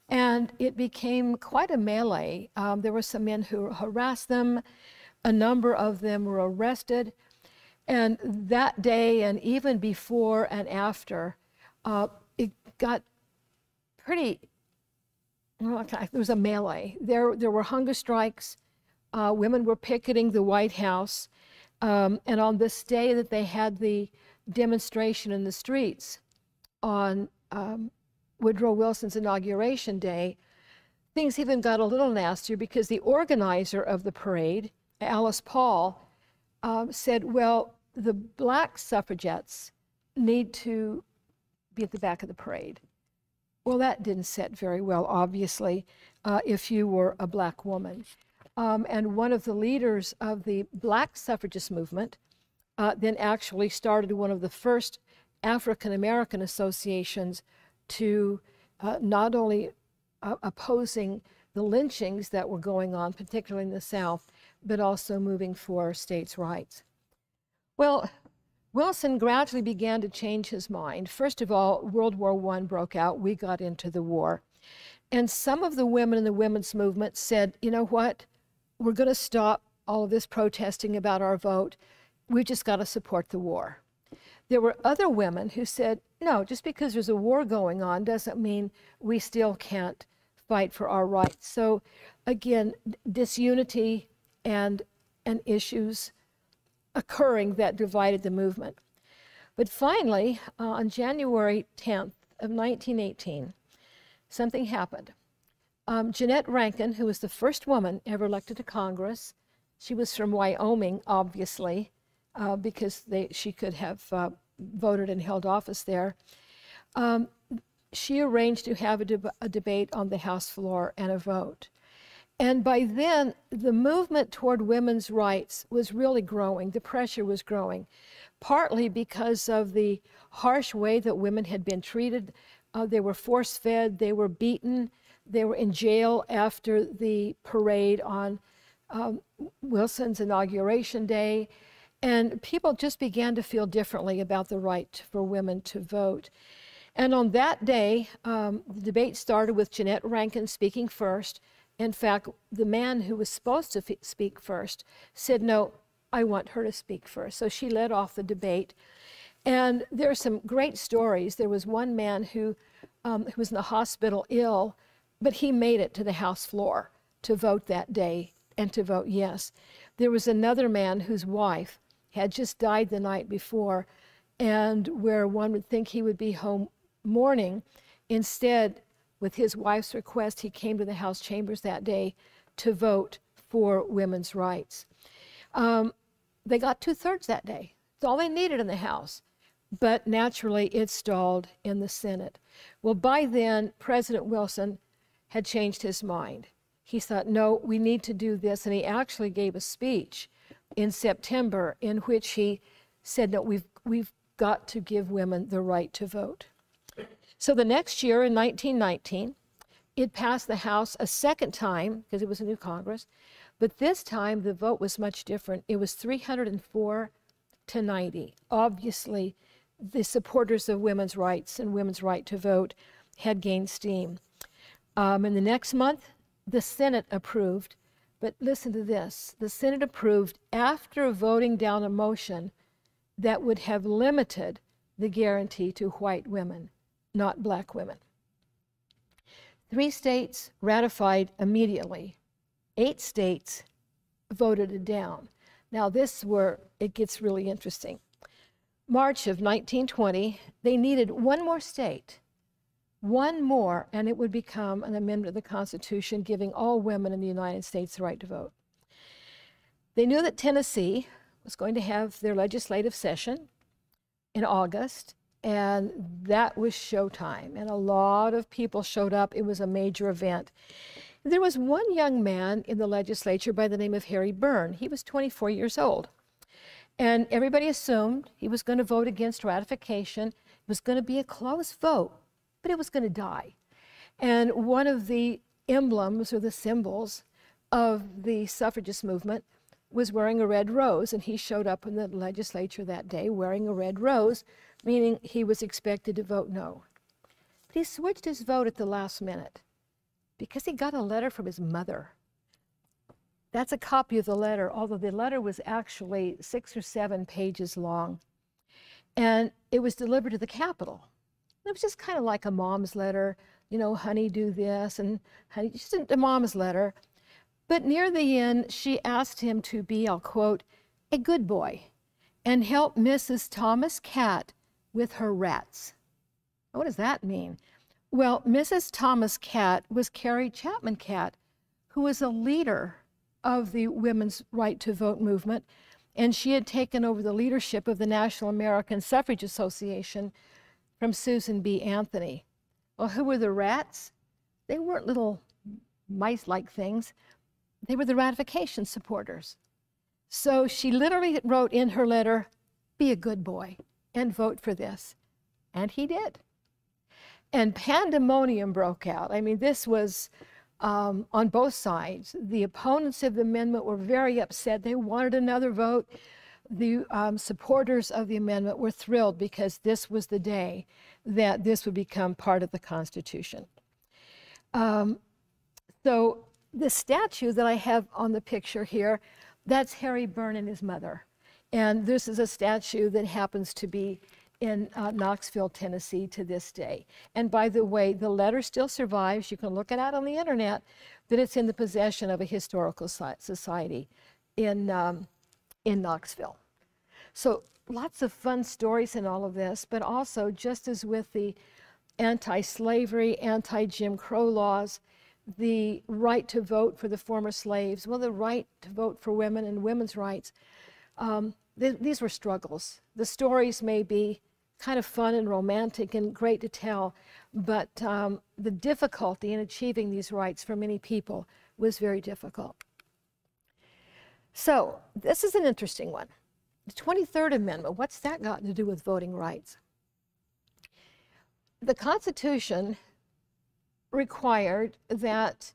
Speaker 2: And it became quite a melee. Um, there were some men who harassed them. A number of them were arrested. And that day, and even before and after, uh, got pretty, there was a melee. There, there were hunger strikes. Uh, women were picketing the White House. Um, and on this day that they had the demonstration in the streets on um, Woodrow Wilson's inauguration day, things even got a little nastier because the organizer of the parade, Alice Paul, um, said, well, the black suffragettes need to be at the back of the parade. Well, that didn't set very well, obviously, uh, if you were a black woman. Um, and one of the leaders of the black suffragist movement uh, then actually started one of the first African American associations to uh, not only uh, opposing the lynchings that were going on, particularly in the South, but also moving for states' rights. Well, Wilson gradually began to change his mind. First of all, World War I broke out. We got into the war. And some of the women in the women's movement said, you know what? We're going to stop all of this protesting about our vote. We've just got to support the war. There were other women who said, no, just because there's a war going on doesn't mean we still can't fight for our rights. So again, disunity and, and issues occurring that divided the movement. But finally, uh, on January 10th of 1918, something happened. Um, Jeannette Rankin, who was the first woman ever elected to Congress, she was from Wyoming, obviously, uh, because they, she could have uh, voted and held office there. Um, she arranged to have a, deb a debate on the House floor and a vote. And by then, the movement toward women's rights was really growing. The pressure was growing, partly because of the harsh way that women had been treated. Uh, they were force fed, they were beaten, they were in jail after the parade on um, Wilson's inauguration day. And people just began to feel differently about the right for women to vote. And on that day, um, the debate started with Jeannette Rankin speaking first. In fact, the man who was supposed to speak first said, No, I want her to speak first. So she led off the debate. And there are some great stories. There was one man who, um, who was in the hospital ill, but he made it to the House floor to vote that day and to vote yes. There was another man whose wife had just died the night before, and where one would think he would be home mourning, instead, with his wife's request, he came to the House chambers that day to vote for women's rights. Um, they got two thirds that day. It's all they needed in the House. But naturally, it stalled in the Senate. Well, by then, President Wilson had changed his mind. He thought, no, we need to do this. And he actually gave a speech in September in which he said, no, we've, we've got to give women the right to vote. So the next year, in 1919, it passed the House a second time because it was a new Congress. But this time, the vote was much different. It was 304 to 90. Obviously, the supporters of women's rights and women's right to vote had gained steam. Um, in the next month, the Senate approved, but listen to this the Senate approved after voting down a motion that would have limited the guarantee to white women, not black women. Three states ratified immediately, eight states voted it down. Now, this where it gets really interesting. March of 1920, they needed one more state, one more, and it would become an amendment of the Constitution giving all women in the United States the right to vote. They knew that Tennessee was going to have their legislative session in August, and that was showtime. And a lot of people showed up. It was a major event. There was one young man in the legislature by the name of Harry Burn. He was 24 years old. And everybody assumed he was going to vote against ratification. It was going to be a close vote, but it was going to die. And one of the emblems or the symbols of the suffragist movement was wearing a red rose, and he showed up in the legislature that day wearing a red rose, meaning he was expected to vote no. But he switched his vote at the last minute because he got a letter from his mother that's a copy of the letter, although the letter was actually six or seven pages long. And it was delivered to the Capitol. It was just kind of like a mom's letter, you know, honey, do this, and honey, just a mom's letter. But near the end, she asked him to be, I'll quote, a good boy and help Mrs. Thomas Cat with her rats. What does that mean? Well, Mrs. Thomas Cat was Carrie Chapman Catt, who was a leader of the women's right to vote movement, and she had taken over the leadership of the National American Suffrage Association from Susan B. Anthony. Well, who were the rats? They weren't little mice like things, they were the ratification supporters. So she literally wrote in her letter, Be a good boy and vote for this. And he did. And pandemonium broke out. I mean, this was um, on both sides. The opponents of the amendment were very upset. They wanted another vote. The um, supporters of the amendment were thrilled because this was the day that this would become part of the Constitution. Um, so the statue that I have on the picture here, that's Harry Burn and his mother. And this is a statue that happens to be in uh, Knoxville, Tennessee to this day. And by the way, the letter still survives. You can look it out on the internet, that it's in the possession of a historical society in, um, in Knoxville. So lots of fun stories in all of this, but also just as with the anti-slavery, anti-Jim Crow laws, the right to vote for the former slaves, well, the right to vote for women and women's rights, um, th these were struggles. The stories may be kind of fun and romantic and great to tell, but um, the difficulty in achieving these rights for many people was very difficult. So this is an interesting one. The 23rd Amendment, what's that got to do with voting rights? The Constitution required that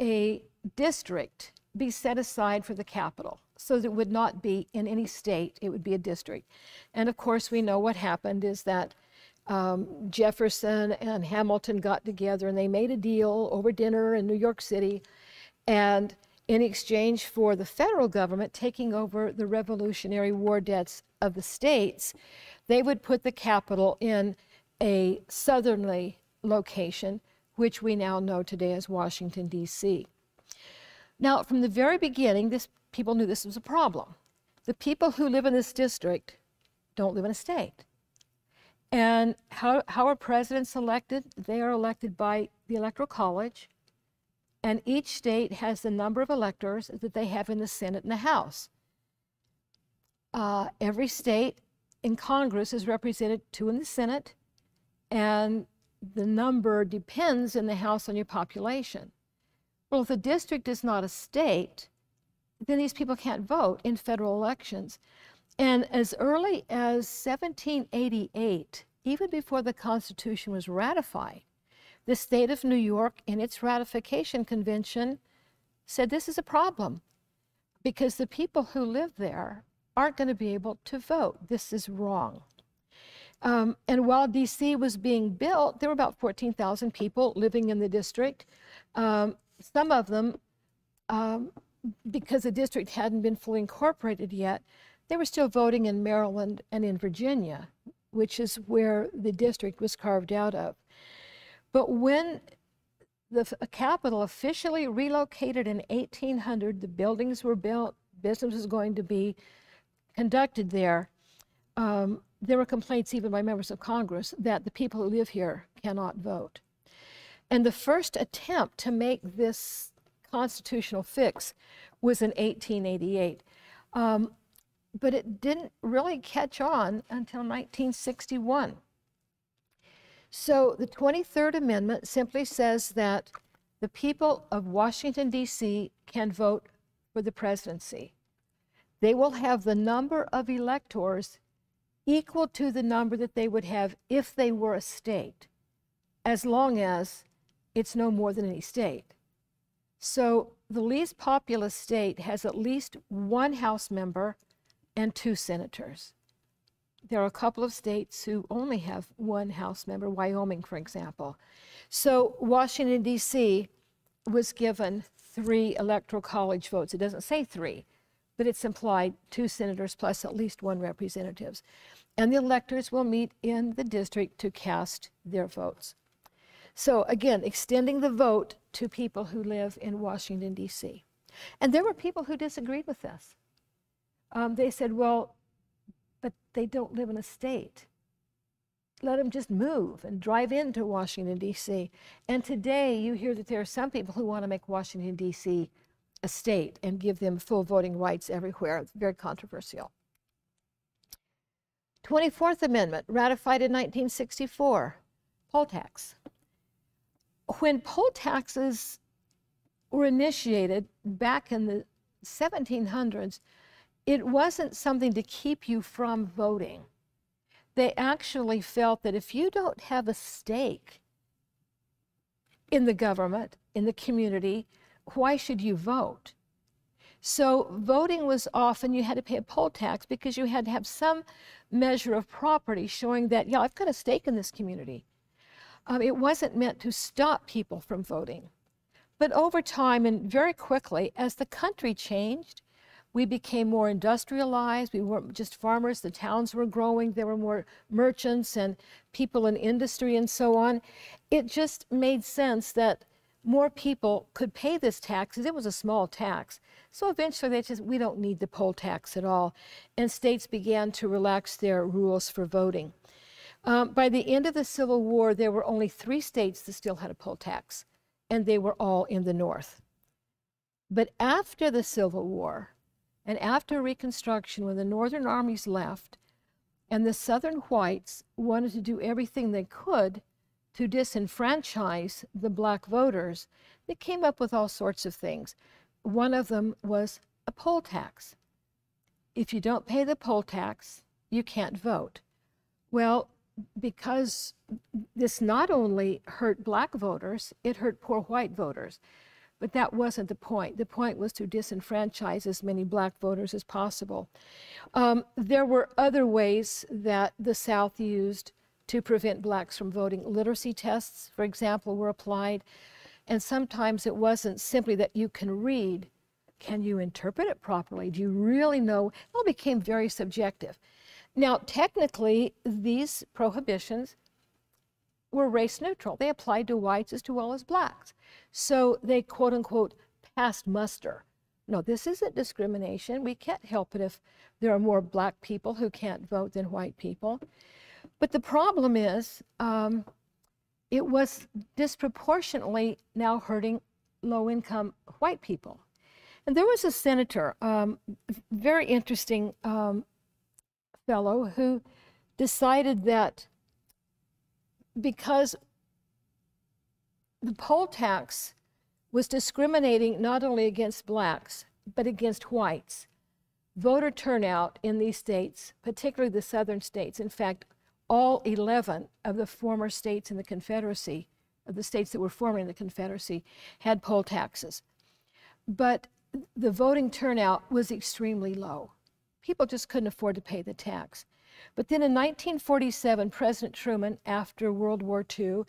Speaker 2: a district be set aside for the capital so that it would not be in any state, it would be a district. And of course, we know what happened is that um, Jefferson and Hamilton got together and they made a deal over dinner in New York City. And in exchange for the federal government taking over the Revolutionary War debts of the states, they would put the capital in a southerly location, which we now know today as Washington, D.C. Now, from the very beginning, this, people knew this was a problem. The people who live in this district don't live in a state. And how, how are presidents elected? They are elected by the Electoral College, and each state has the number of electors that they have in the Senate and the House. Uh, every state in Congress is represented two in the Senate, and the number depends in the House on your population. Well, if the district is not a state, then these people can't vote in federal elections. And as early as 1788, even before the Constitution was ratified, the state of New York, in its ratification convention, said this is a problem because the people who live there aren't going to be able to vote. This is wrong. Um, and while DC was being built, there were about 14,000 people living in the district. Um, some of them, um, because the district hadn't been fully incorporated yet, they were still voting in Maryland and in Virginia, which is where the district was carved out of. But when the capital officially relocated in 1800, the buildings were built, business was going to be conducted there, um, there were complaints even by members of Congress that the people who live here cannot vote. And the first attempt to make this constitutional fix was in 1888. Um, but it didn't really catch on until 1961. So the 23rd Amendment simply says that the people of Washington, D.C. can vote for the presidency they will have the number of electors equal to the number that they would have if they were a state, as long as it's no more than any state. So the least populous state has at least one House member and two senators. There are a couple of states who only have one House member, Wyoming, for example. So Washington, D.C. was given three electoral college votes. It doesn't say three, but it's implied two senators plus at least one representatives. And the electors will meet in the district to cast their votes. So again, extending the vote to people who live in Washington, D.C. And there were people who disagreed with this. Um, they said, well, but they don't live in a state. Let them just move and drive into Washington, D.C. And today you hear that there are some people who want to make Washington, D.C a state and give them full voting rights everywhere. It's very controversial. 24th Amendment, ratified in 1964, poll tax. When poll taxes were initiated back in the 1700s, it wasn't something to keep you from voting. They actually felt that if you don't have a stake in the government, in the community, why should you vote? So voting was often you had to pay a poll tax because you had to have some measure of property showing that, yeah, I've got a stake in this community. Um, it wasn't meant to stop people from voting. But over time and very quickly, as the country changed, we became more industrialized. We weren't just farmers. The towns were growing. There were more merchants and people in industry and so on. It just made sense that more people could pay this tax because it was a small tax. So eventually they just, we don't need the poll tax at all. And states began to relax their rules for voting. Um, by the end of the Civil War, there were only three states that still had a poll tax, and they were all in the North. But after the Civil War, and after Reconstruction, when the Northern armies left, and the Southern whites wanted to do everything they could to disenfranchise the black voters, they came up with all sorts of things. One of them was a poll tax. If you don't pay the poll tax, you can't vote. Well, because this not only hurt black voters, it hurt poor white voters. But that wasn't the point. The point was to disenfranchise as many black voters as possible. Um, there were other ways that the South used to prevent blacks from voting. Literacy tests, for example, were applied. And sometimes it wasn't simply that you can read. Can you interpret it properly? Do you really know? It all became very subjective. Now, technically, these prohibitions were race neutral. They applied to whites as well as blacks. So they quote unquote passed muster. No, this isn't discrimination. We can't help it if there are more black people who can't vote than white people. But the problem is um, it was disproportionately now hurting low income white people. And there was a senator, um, very interesting um, fellow, who decided that because the poll tax was discriminating not only against blacks, but against whites. Voter turnout in these states, particularly the southern states, in fact, all 11 of the former states in the Confederacy, of the states that were forming the Confederacy, had poll taxes. But the voting turnout was extremely low. People just couldn't afford to pay the tax. But then in 1947, President Truman, after World War II,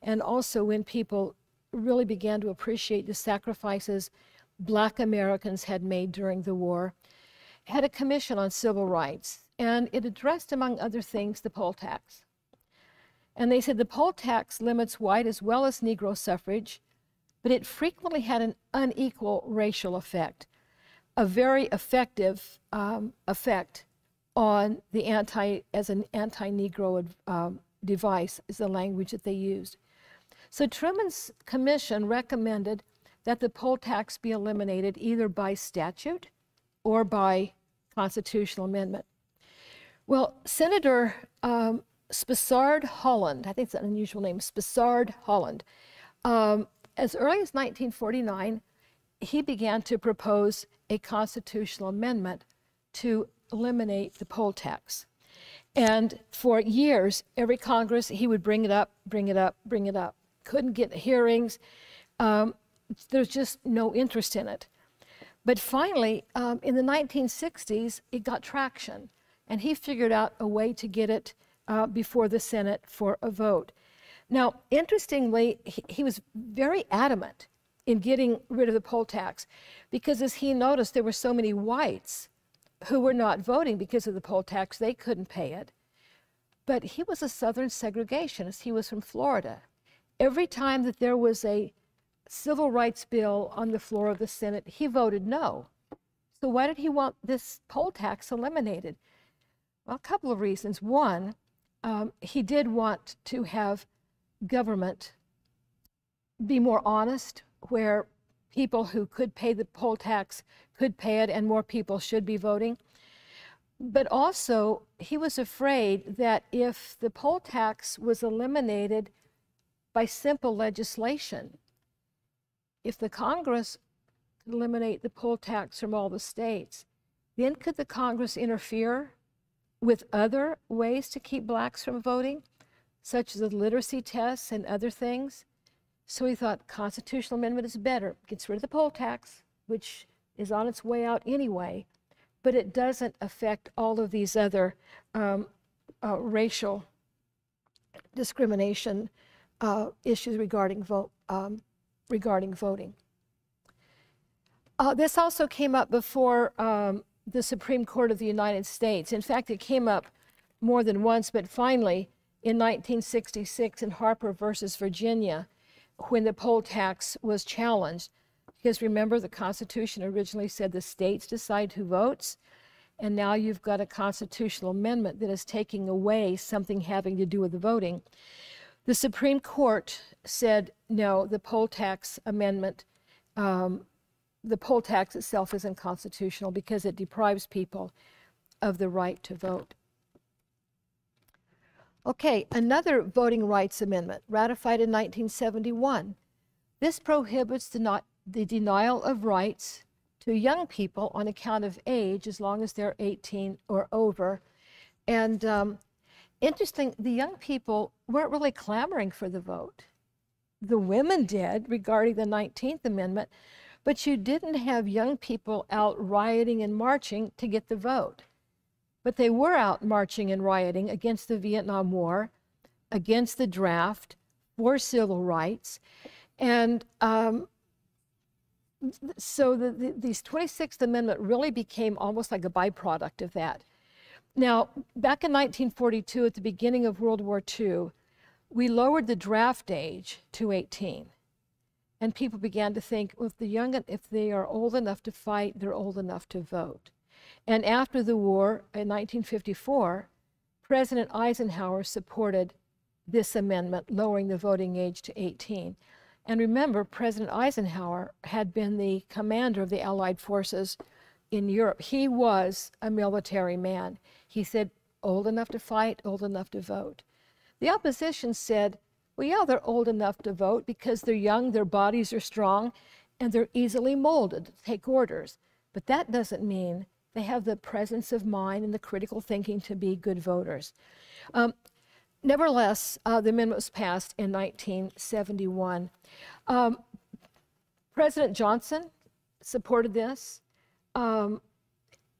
Speaker 2: and also when people really began to appreciate the sacrifices black Americans had made during the war, had a commission on civil rights, and it addressed, among other things, the poll tax. And they said the poll tax limits white as well as Negro suffrage, but it frequently had an unequal racial effect, a very effective um, effect on the anti, as an anti-Negro um, device is the language that they used. So Truman's commission recommended that the poll tax be eliminated either by statute or by constitutional amendment. Well, Senator um, Spessard Holland, I think it's an unusual name, Spessard Holland, um, as early as 1949, he began to propose a constitutional amendment to eliminate the poll tax. And for years, every Congress, he would bring it up, bring it up, bring it up. Couldn't get hearings. Um, there's just no interest in it. But finally, um, in the 1960s, it got traction, and he figured out a way to get it uh, before the Senate for a vote. Now, interestingly, he, he was very adamant in getting rid of the poll tax because as he noticed, there were so many whites who were not voting because of the poll tax. They couldn't pay it. But he was a Southern segregationist. He was from Florida. Every time that there was a civil rights bill on the floor of the Senate, he voted no. So why did he want this poll tax eliminated? Well, a couple of reasons. One, um, he did want to have government be more honest, where people who could pay the poll tax could pay it and more people should be voting. But also, he was afraid that if the poll tax was eliminated by simple legislation, if the Congress could eliminate the poll tax from all the states, then could the Congress interfere with other ways to keep blacks from voting, such as the literacy tests and other things? So he thought constitutional amendment is better, gets rid of the poll tax, which is on its way out anyway, but it doesn't affect all of these other um, uh, racial discrimination uh, issues regarding vote um, regarding voting. Uh, this also came up before um, the Supreme Court of the United States. In fact, it came up more than once, but finally, in 1966 in Harper versus Virginia, when the poll tax was challenged. Because remember, the Constitution originally said the states decide who votes, and now you've got a constitutional amendment that is taking away something having to do with the voting. The Supreme Court said no, the poll tax amendment, um, the poll tax itself isn't constitutional because it deprives people of the right to vote. Okay, another voting rights amendment ratified in 1971. This prohibits the, not, the denial of rights to young people on account of age as long as they're 18 or over. And um, interesting, the young people weren't really clamoring for the vote. The women did regarding the 19th Amendment, but you didn't have young people out rioting and marching to get the vote. But they were out marching and rioting against the Vietnam War, against the draft, for civil rights. And um, so the, the, these 26th Amendment really became almost like a byproduct of that. Now, back in 1942, at the beginning of World War II, we lowered the draft age to 18. And people began to think, well, if the young, if they are old enough to fight, they're old enough to vote. And after the war in 1954, President Eisenhower supported this amendment, lowering the voting age to 18. And remember, President Eisenhower had been the commander of the Allied forces in Europe. He was a military man. He said, old enough to fight, old enough to vote. The opposition said, well, yeah, they're old enough to vote because they're young, their bodies are strong, and they're easily molded to take orders. But that doesn't mean they have the presence of mind and the critical thinking to be good voters. Um, nevertheless, uh, the amendment was passed in 1971. Um, President Johnson supported this. Um,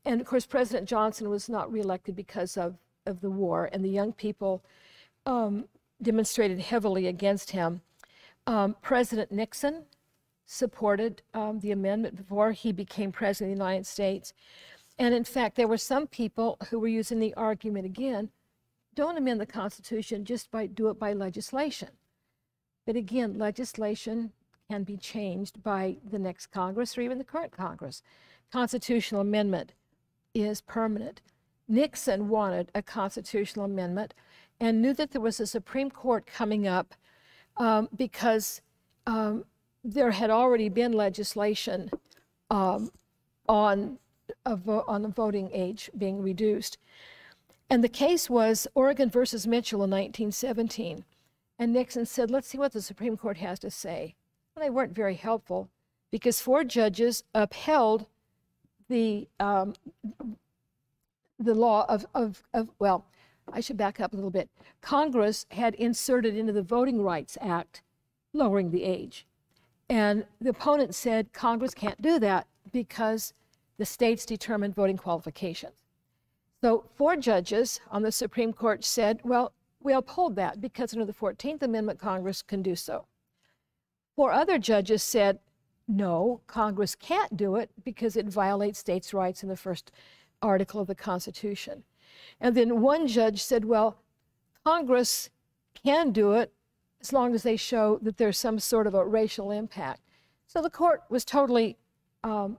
Speaker 2: and of course, President Johnson was not reelected because of, of the war, and the young people um, demonstrated heavily against him. Um, President Nixon supported um, the amendment before he became president of the United States. And in fact, there were some people who were using the argument again don't amend the Constitution, just by, do it by legislation. But again, legislation can be changed by the next Congress or even the current Congress. Constitutional amendment is permanent. Nixon wanted a constitutional amendment and knew that there was a Supreme Court coming up um, because um, there had already been legislation um, on, on the voting age being reduced. And the case was Oregon versus Mitchell in 1917. And Nixon said, let's see what the Supreme Court has to say. They weren't very helpful because four judges upheld the, um, the law of, of, of, well, I should back up a little bit. Congress had inserted into the Voting Rights Act lowering the age. And the opponent said Congress can't do that because the states determine voting qualifications. So four judges on the Supreme Court said, well, we uphold that because under the 14th Amendment, Congress can do so. Four other judges said, no, Congress can't do it because it violates states' rights in the first article of the Constitution. And then one judge said, well, Congress can do it as long as they show that there's some sort of a racial impact. So the court was totally um,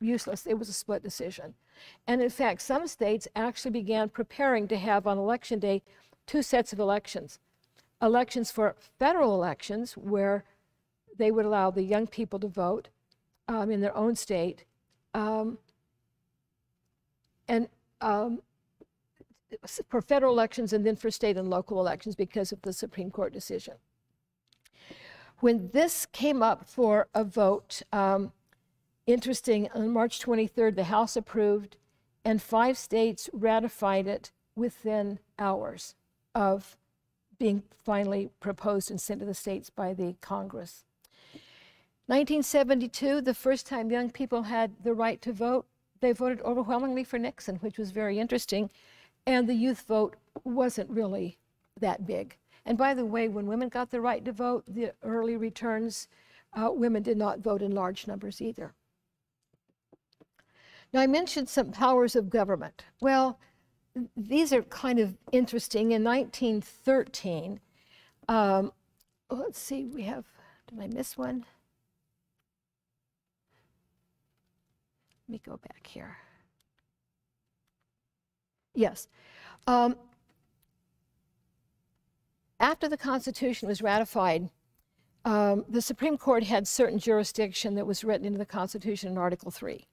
Speaker 2: useless. It was a split decision. And in fact, some states actually began preparing to have on election day two sets of elections. Elections for federal elections, where they would allow the young people to vote um, in their own state, um, and um, for federal elections and then for state and local elections because of the Supreme Court decision. When this came up for a vote, um, interesting, on March 23rd, the House approved, and five states ratified it within hours of being finally proposed and sent to the states by the Congress. 1972, the first time young people had the right to vote, they voted overwhelmingly for Nixon, which was very interesting. And the youth vote wasn't really that big. And by the way, when women got the right to vote, the early returns, uh, women did not vote in large numbers either. Now, I mentioned some powers of government. Well, these are kind of interesting. In 1913, um, let's see, we have, did I miss one? Let me go back here. Yes. Um, after the Constitution was ratified, um, the Supreme Court had certain jurisdiction that was written into the Constitution in Article 3.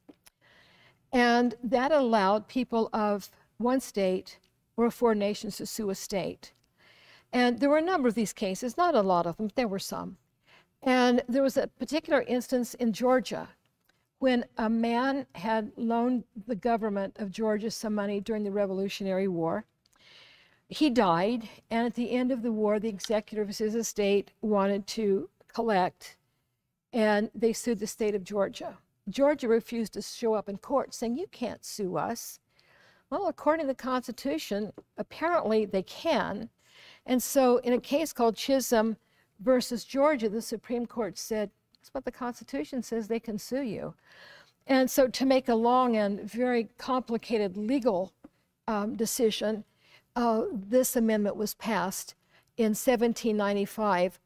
Speaker 2: And that allowed people of one state or four nations to sue a state. And there were a number of these cases, not a lot of them, but there were some. And there was a particular instance in Georgia when a man had loaned the government of Georgia some money during the Revolutionary War. He died, and at the end of the war, the executor of his estate wanted to collect, and they sued the state of Georgia. Georgia refused to show up in court, saying, You can't sue us. Well, according to the Constitution, apparently they can. And so, in a case called Chisholm versus Georgia, the Supreme Court said, That's what the Constitution says, they can sue you. And so, to make a long and very complicated legal um, decision, uh, this amendment was passed in 1795,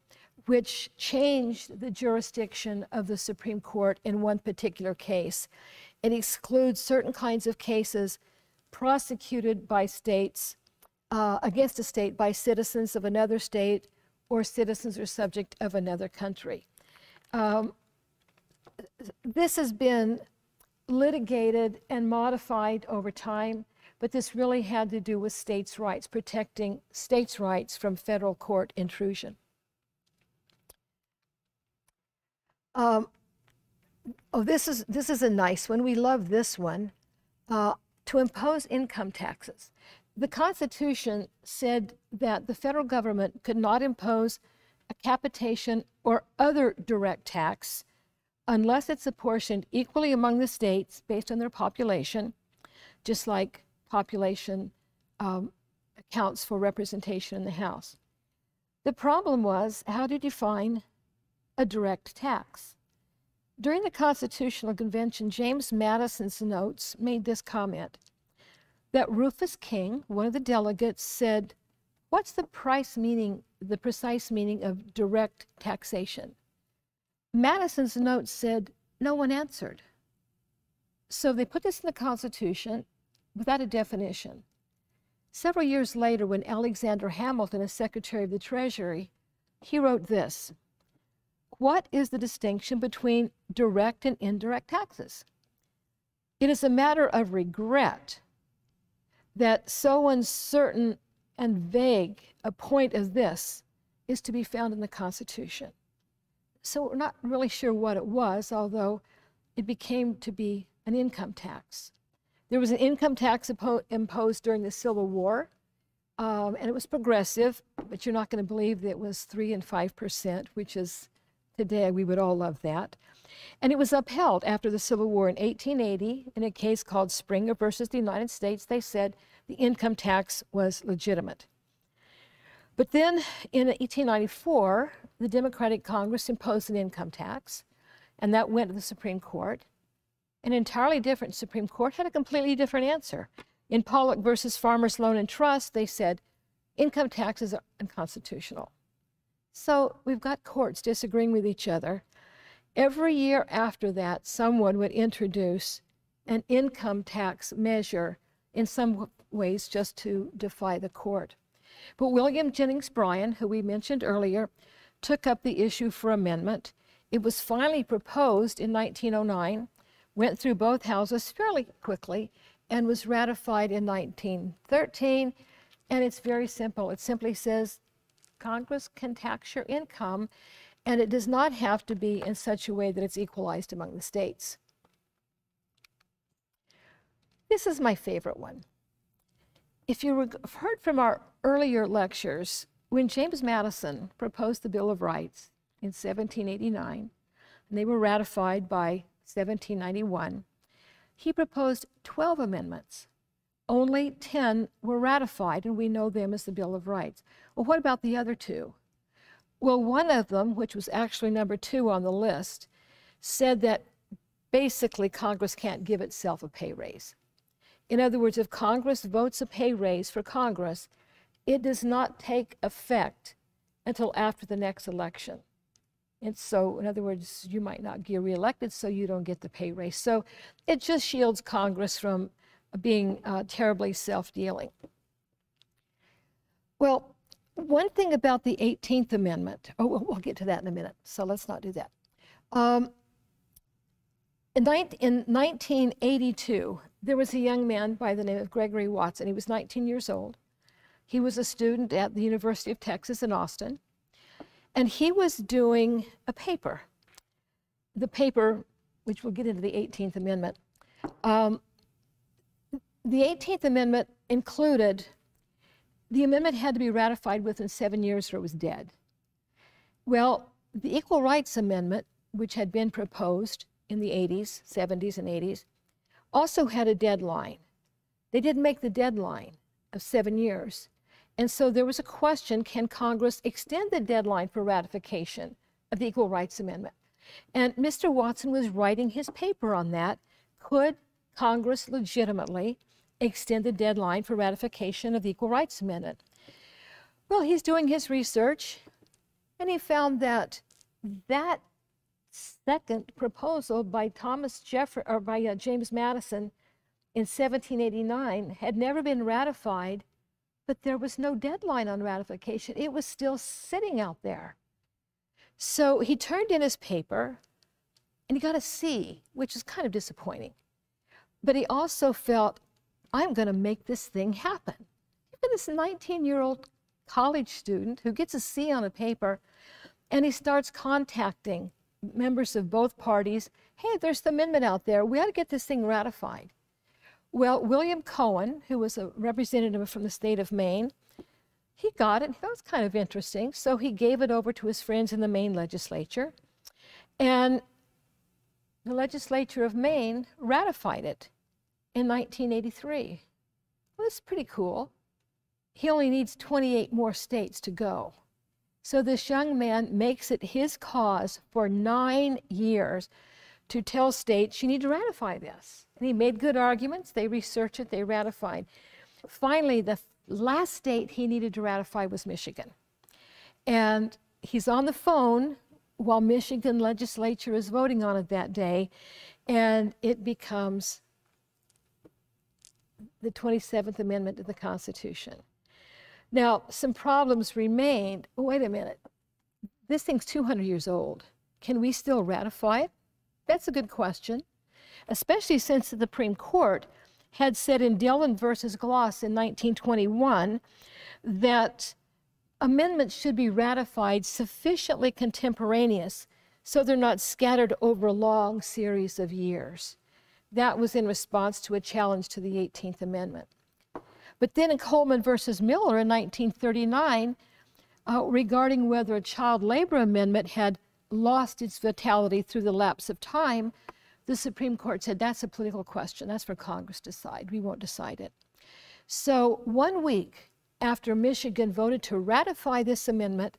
Speaker 2: which changed the jurisdiction of the Supreme Court in one particular case. It excludes certain kinds of cases prosecuted by states uh, against a state by citizens of another state or citizens or subject of another country. Um, this has been litigated and modified over time, but this really had to do with states' rights, protecting states' rights from federal court intrusion. Um, oh, this is, this is a nice one. We love this one. Uh, to impose income taxes. The Constitution said that the federal government could not impose a capitation or other direct tax unless it's apportioned equally among the states based on their population, just like population um, accounts for representation in the House. The problem was how to define a direct tax. During the Constitutional Convention, James Madison's notes made this comment that Rufus King, one of the delegates, said, What's the price meaning, the precise meaning of direct taxation? Madison's note said no one answered. So they put this in the Constitution without a definition. Several years later, when Alexander Hamilton is Secretary of the Treasury, he wrote this What is the distinction between direct and indirect taxes? It is a matter of regret that so uncertain and vague a point as this is to be found in the Constitution. So we're not really sure what it was, although it became to be an income tax. There was an income tax imposed during the Civil War, um, and it was progressive, but you're not going to believe that it was 3 and 5%, which is today, we would all love that. And it was upheld after the Civil War in 1880 in a case called Springer versus the United States. They said the income tax was legitimate. But then in 1894, the Democratic Congress imposed an income tax, and that went to the Supreme Court. An entirely different Supreme Court had a completely different answer. In Pollock versus Farmers Loan and Trust, they said income taxes are unconstitutional. So we've got courts disagreeing with each other. Every year after that, someone would introduce an income tax measure in some ways just to defy the court. But William Jennings Bryan, who we mentioned earlier, took up the issue for amendment. It was finally proposed in 1909, went through both houses fairly quickly, and was ratified in 1913. And it's very simple. It simply says Congress can tax your income, and it does not have to be in such a way that it's equalized among the states. This is my favorite one. If you heard from our earlier lectures, when James Madison proposed the Bill of Rights in 1789, and they were ratified by 1791, he proposed 12 amendments. Only 10 were ratified, and we know them as the Bill of Rights. Well, what about the other two? Well, one of them, which was actually number two on the list, said that basically Congress can't give itself a pay raise. In other words, if Congress votes a pay raise for Congress, it does not take effect until after the next election. And so, in other words, you might not get reelected, so you don't get the pay raise. So it just shields Congress from being uh, terribly self dealing. Well, one thing about the 18th Amendment, oh, we'll get to that in a minute, so let's not do that. Um, in, in 1982, there was a young man by the name of Gregory Watson. He was 19 years old. He was a student at the University of Texas in Austin. And he was doing a paper. The paper, which we'll get into the 18th Amendment. Um, the 18th Amendment included the amendment had to be ratified within seven years or it was dead. Well, the Equal Rights Amendment, which had been proposed in the 80s, 70s, and 80s, also had a deadline. They didn't make the deadline of seven years. And so there was a question, can Congress extend the deadline for ratification of the Equal Rights Amendment? And Mr. Watson was writing his paper on that. Could Congress legitimately extend the deadline for ratification of the Equal Rights Amendment. Well, he's doing his research and he found that that second proposal by Thomas Jefferson or by uh, James Madison in 1789 had never been ratified, but there was no deadline on ratification. It was still sitting out there. So he turned in his paper and he got a C, which is kind of disappointing. But he also felt, I'm going to make this thing happen. Even this 19 year old college student who gets a C on a paper and he starts contacting members of both parties. Hey, there's the amendment out there. We ought to get this thing ratified. Well, William Cohen, who was a representative from the state of Maine, he got it. That was kind of interesting. So he gave it over to his friends in the Maine legislature. And the legislature of Maine ratified it in 1983. Well, that's pretty cool. He only needs 28 more states to go. So this young man makes it his cause for nine years to tell states you need to ratify this. And he made good arguments. They researched it, they ratified. Finally, the last state he needed to ratify was Michigan. And he's on the phone while Michigan legislature is voting on it that day, and it becomes the 27th Amendment to the Constitution. Now, some problems remained. Wait a minute. This thing's 200 years old. Can we still ratify it? That's a good question, especially since the Supreme Court had said in Dillon versus Gloss in 1921 that amendments should be ratified sufficiently contemporaneous so they're not scattered over a long series of years. That was in response to a challenge to the 18th Amendment. But then in Coleman versus Miller in 1939, uh, regarding whether a child labor amendment had lost its vitality through the lapse of time, the Supreme Court said that's a political question. That's for Congress to decide. We won't decide it. So one week after Michigan voted to ratify this amendment,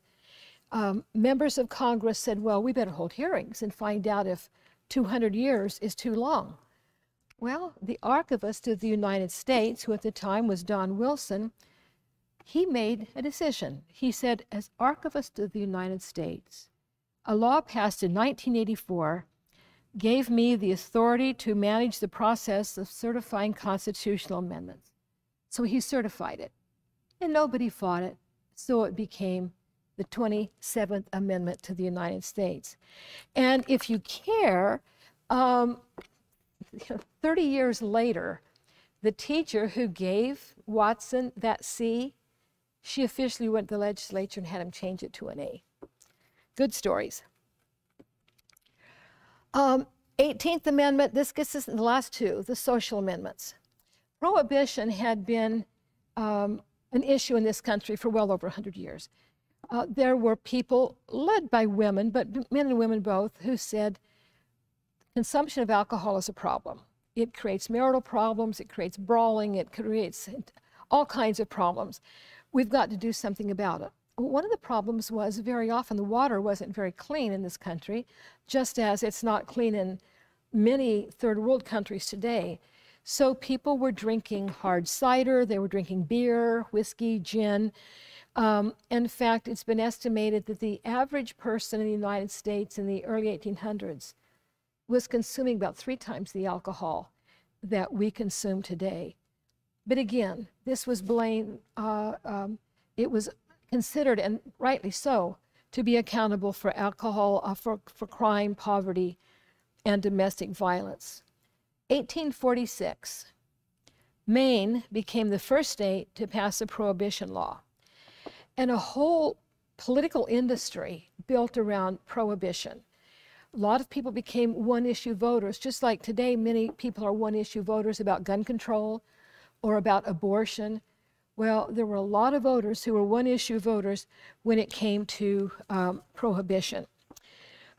Speaker 2: um, members of Congress said, well, we better hold hearings and find out if 200 years is too long. Well, the archivist of the United States, who at the time was Don Wilson, he made a decision. He said, as archivist of the United States, a law passed in 1984 gave me the authority to manage the process of certifying constitutional amendments. So he certified it, and nobody fought it, so it became the 27th Amendment to the United States. And if you care, um, 30 years later, the teacher who gave Watson that C, she officially went to the legislature and had him change it to an A. Good stories. Um, 18th Amendment, this gets us in the last two, the social amendments. Prohibition had been um, an issue in this country for well over 100 years. Uh, there were people led by women, but men and women both, who said consumption of alcohol is a problem. It creates marital problems, it creates brawling, it creates all kinds of problems. We've got to do something about it. One of the problems was very often the water wasn't very clean in this country, just as it's not clean in many third world countries today. So people were drinking hard cider, they were drinking beer, whiskey, gin. Um, in fact, it's been estimated that the average person in the United States in the early 1800s was consuming about three times the alcohol that we consume today. But again, this was blamed, uh, um, it was considered, and rightly so, to be accountable for alcohol, uh, for, for crime, poverty, and domestic violence. 1846, Maine became the first state to pass a prohibition law. And a whole political industry built around prohibition a lot of people became one issue voters, just like today, many people are one issue voters about gun control or about abortion. Well, there were a lot of voters who were one issue voters when it came to um, prohibition.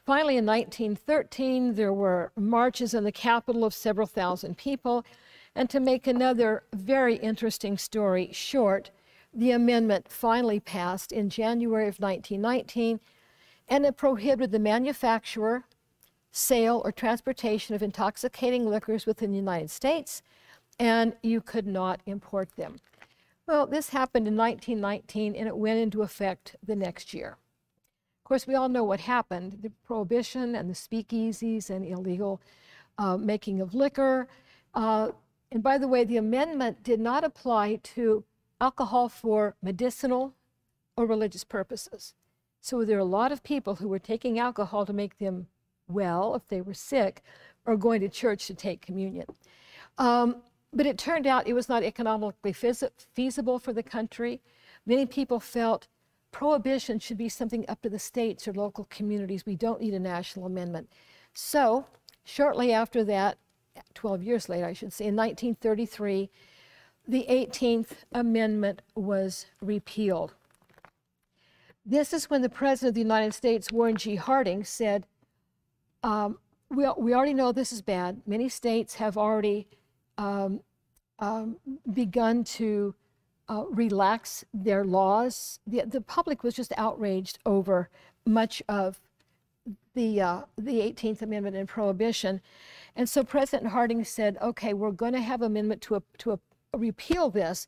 Speaker 2: Finally, in 1913, there were marches in the capital of several thousand people. And to make another very interesting story short, the amendment finally passed in January of 1919 and it prohibited the manufacture, sale, or transportation of intoxicating liquors within the United States and you could not import them. Well, this happened in 1919 and it went into effect the next year. Of course, we all know what happened the prohibition and the speakeasies and illegal uh, making of liquor. Uh, and by the way, the amendment did not apply to alcohol for medicinal or religious purposes. So there are a lot of people who were taking alcohol to make them well if they were sick or going to church to take communion. Um, but it turned out it was not economically feasible for the country. Many people felt prohibition should be something up to the states or local communities. We don't need a national amendment. So, shortly after that, 12 years later, I should say, in 1933, the 18th Amendment was repealed. This is when the President of the United States, Warren G. Harding, said, um, we, we already know this is bad. Many states have already um, um, begun to uh, relax their laws. The, the public was just outraged over much of the, uh, the 18th Amendment and prohibition. And so President Harding said, okay, we're going to have amendment to, a, to a, repeal this,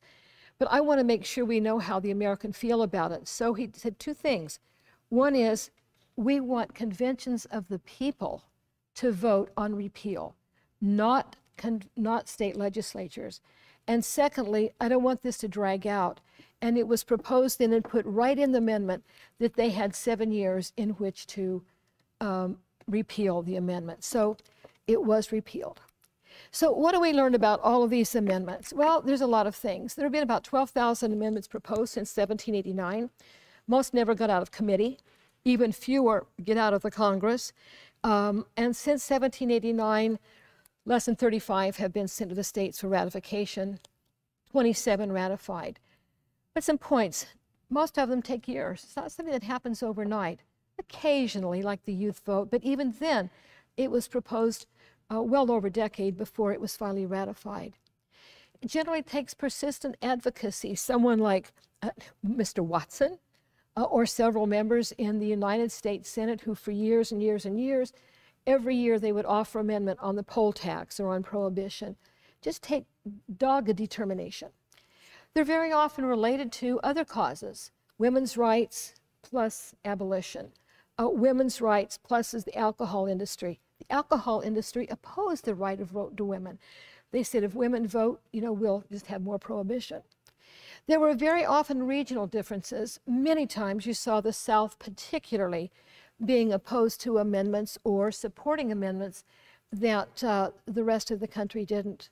Speaker 2: but I want to make sure we know how the American feel about it. So he said two things. One is we want conventions of the people to vote on repeal, not, not state legislatures. And secondly, I don't want this to drag out. And it was proposed then and put right in the amendment that they had seven years in which to um, repeal the amendment. So it was repealed. So what do we learn about all of these amendments? Well, there's a lot of things. There have been about 12,000 amendments proposed since 1789. Most never got out of committee. Even fewer get out of the Congress. Um, and since 1789, less than 35 have been sent to the states for ratification, 27 ratified. But some points. Most of them take years. It's not something that happens overnight. Occasionally, like the youth vote, but even then, it was proposed uh, well over a decade before it was finally ratified. It generally takes persistent advocacy. Someone like uh, Mr. Watson, uh, or several members in the United States Senate who, for years and years and years, every year they would offer amendment on the poll tax or on prohibition. Just take dogged determination. They're very often related to other causes women's rights plus abolition, uh, women's rights plus is the alcohol industry. The alcohol industry opposed the right of vote to women. They said if women vote, you know, we'll just have more prohibition. There were very often regional differences. Many times you saw the South particularly being opposed to amendments or supporting amendments that uh, the rest of the country didn't.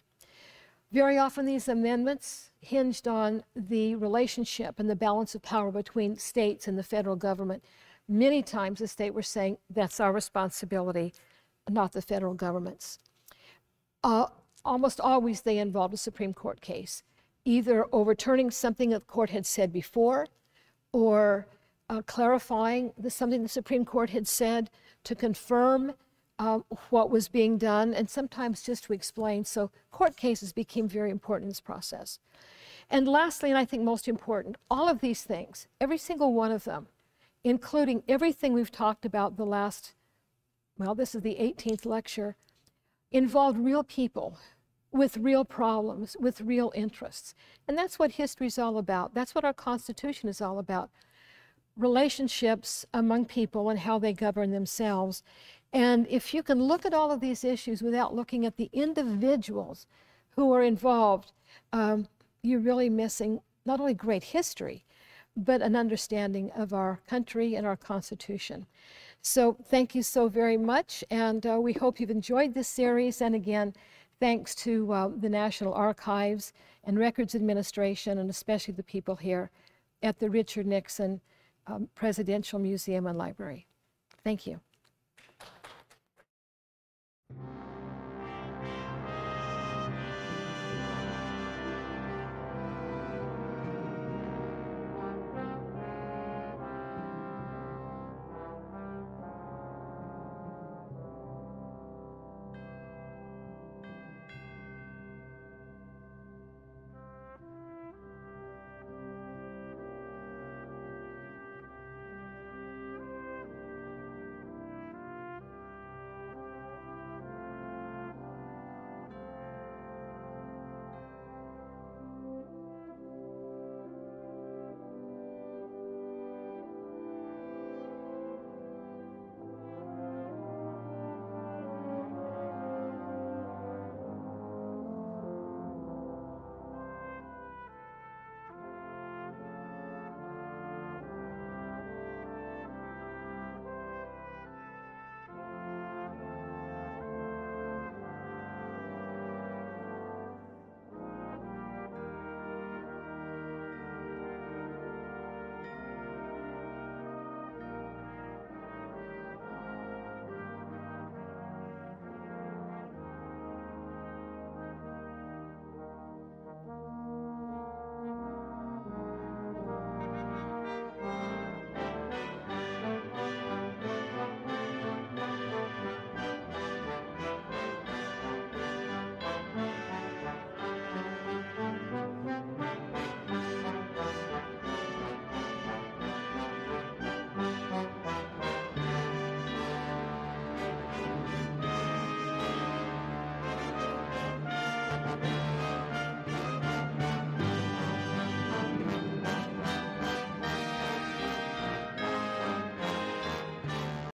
Speaker 2: Very often these amendments hinged on the relationship and the balance of power between states and the federal government. Many times the state were saying, that's our responsibility, not the federal government's. Uh, almost always they involved a Supreme Court case either overturning something the court had said before or uh, clarifying the, something the Supreme Court had said to confirm uh, what was being done and sometimes just to explain. So court cases became very important in this process. And lastly, and I think most important, all of these things, every single one of them, including everything we've talked about the last, well, this is the 18th lecture, involved real people with real problems, with real interests. And that's what history is all about. That's what our Constitution is all about. Relationships among people and how they govern themselves. And if you can look at all of these issues without looking at the individuals who are involved, um, you're really missing not only great history, but an understanding of our country and our Constitution. So thank you so very much, and uh, we hope you've enjoyed this series. And again, thanks to uh, the National Archives and Records Administration, and especially the people here at the Richard Nixon um, Presidential Museum and Library. Thank you.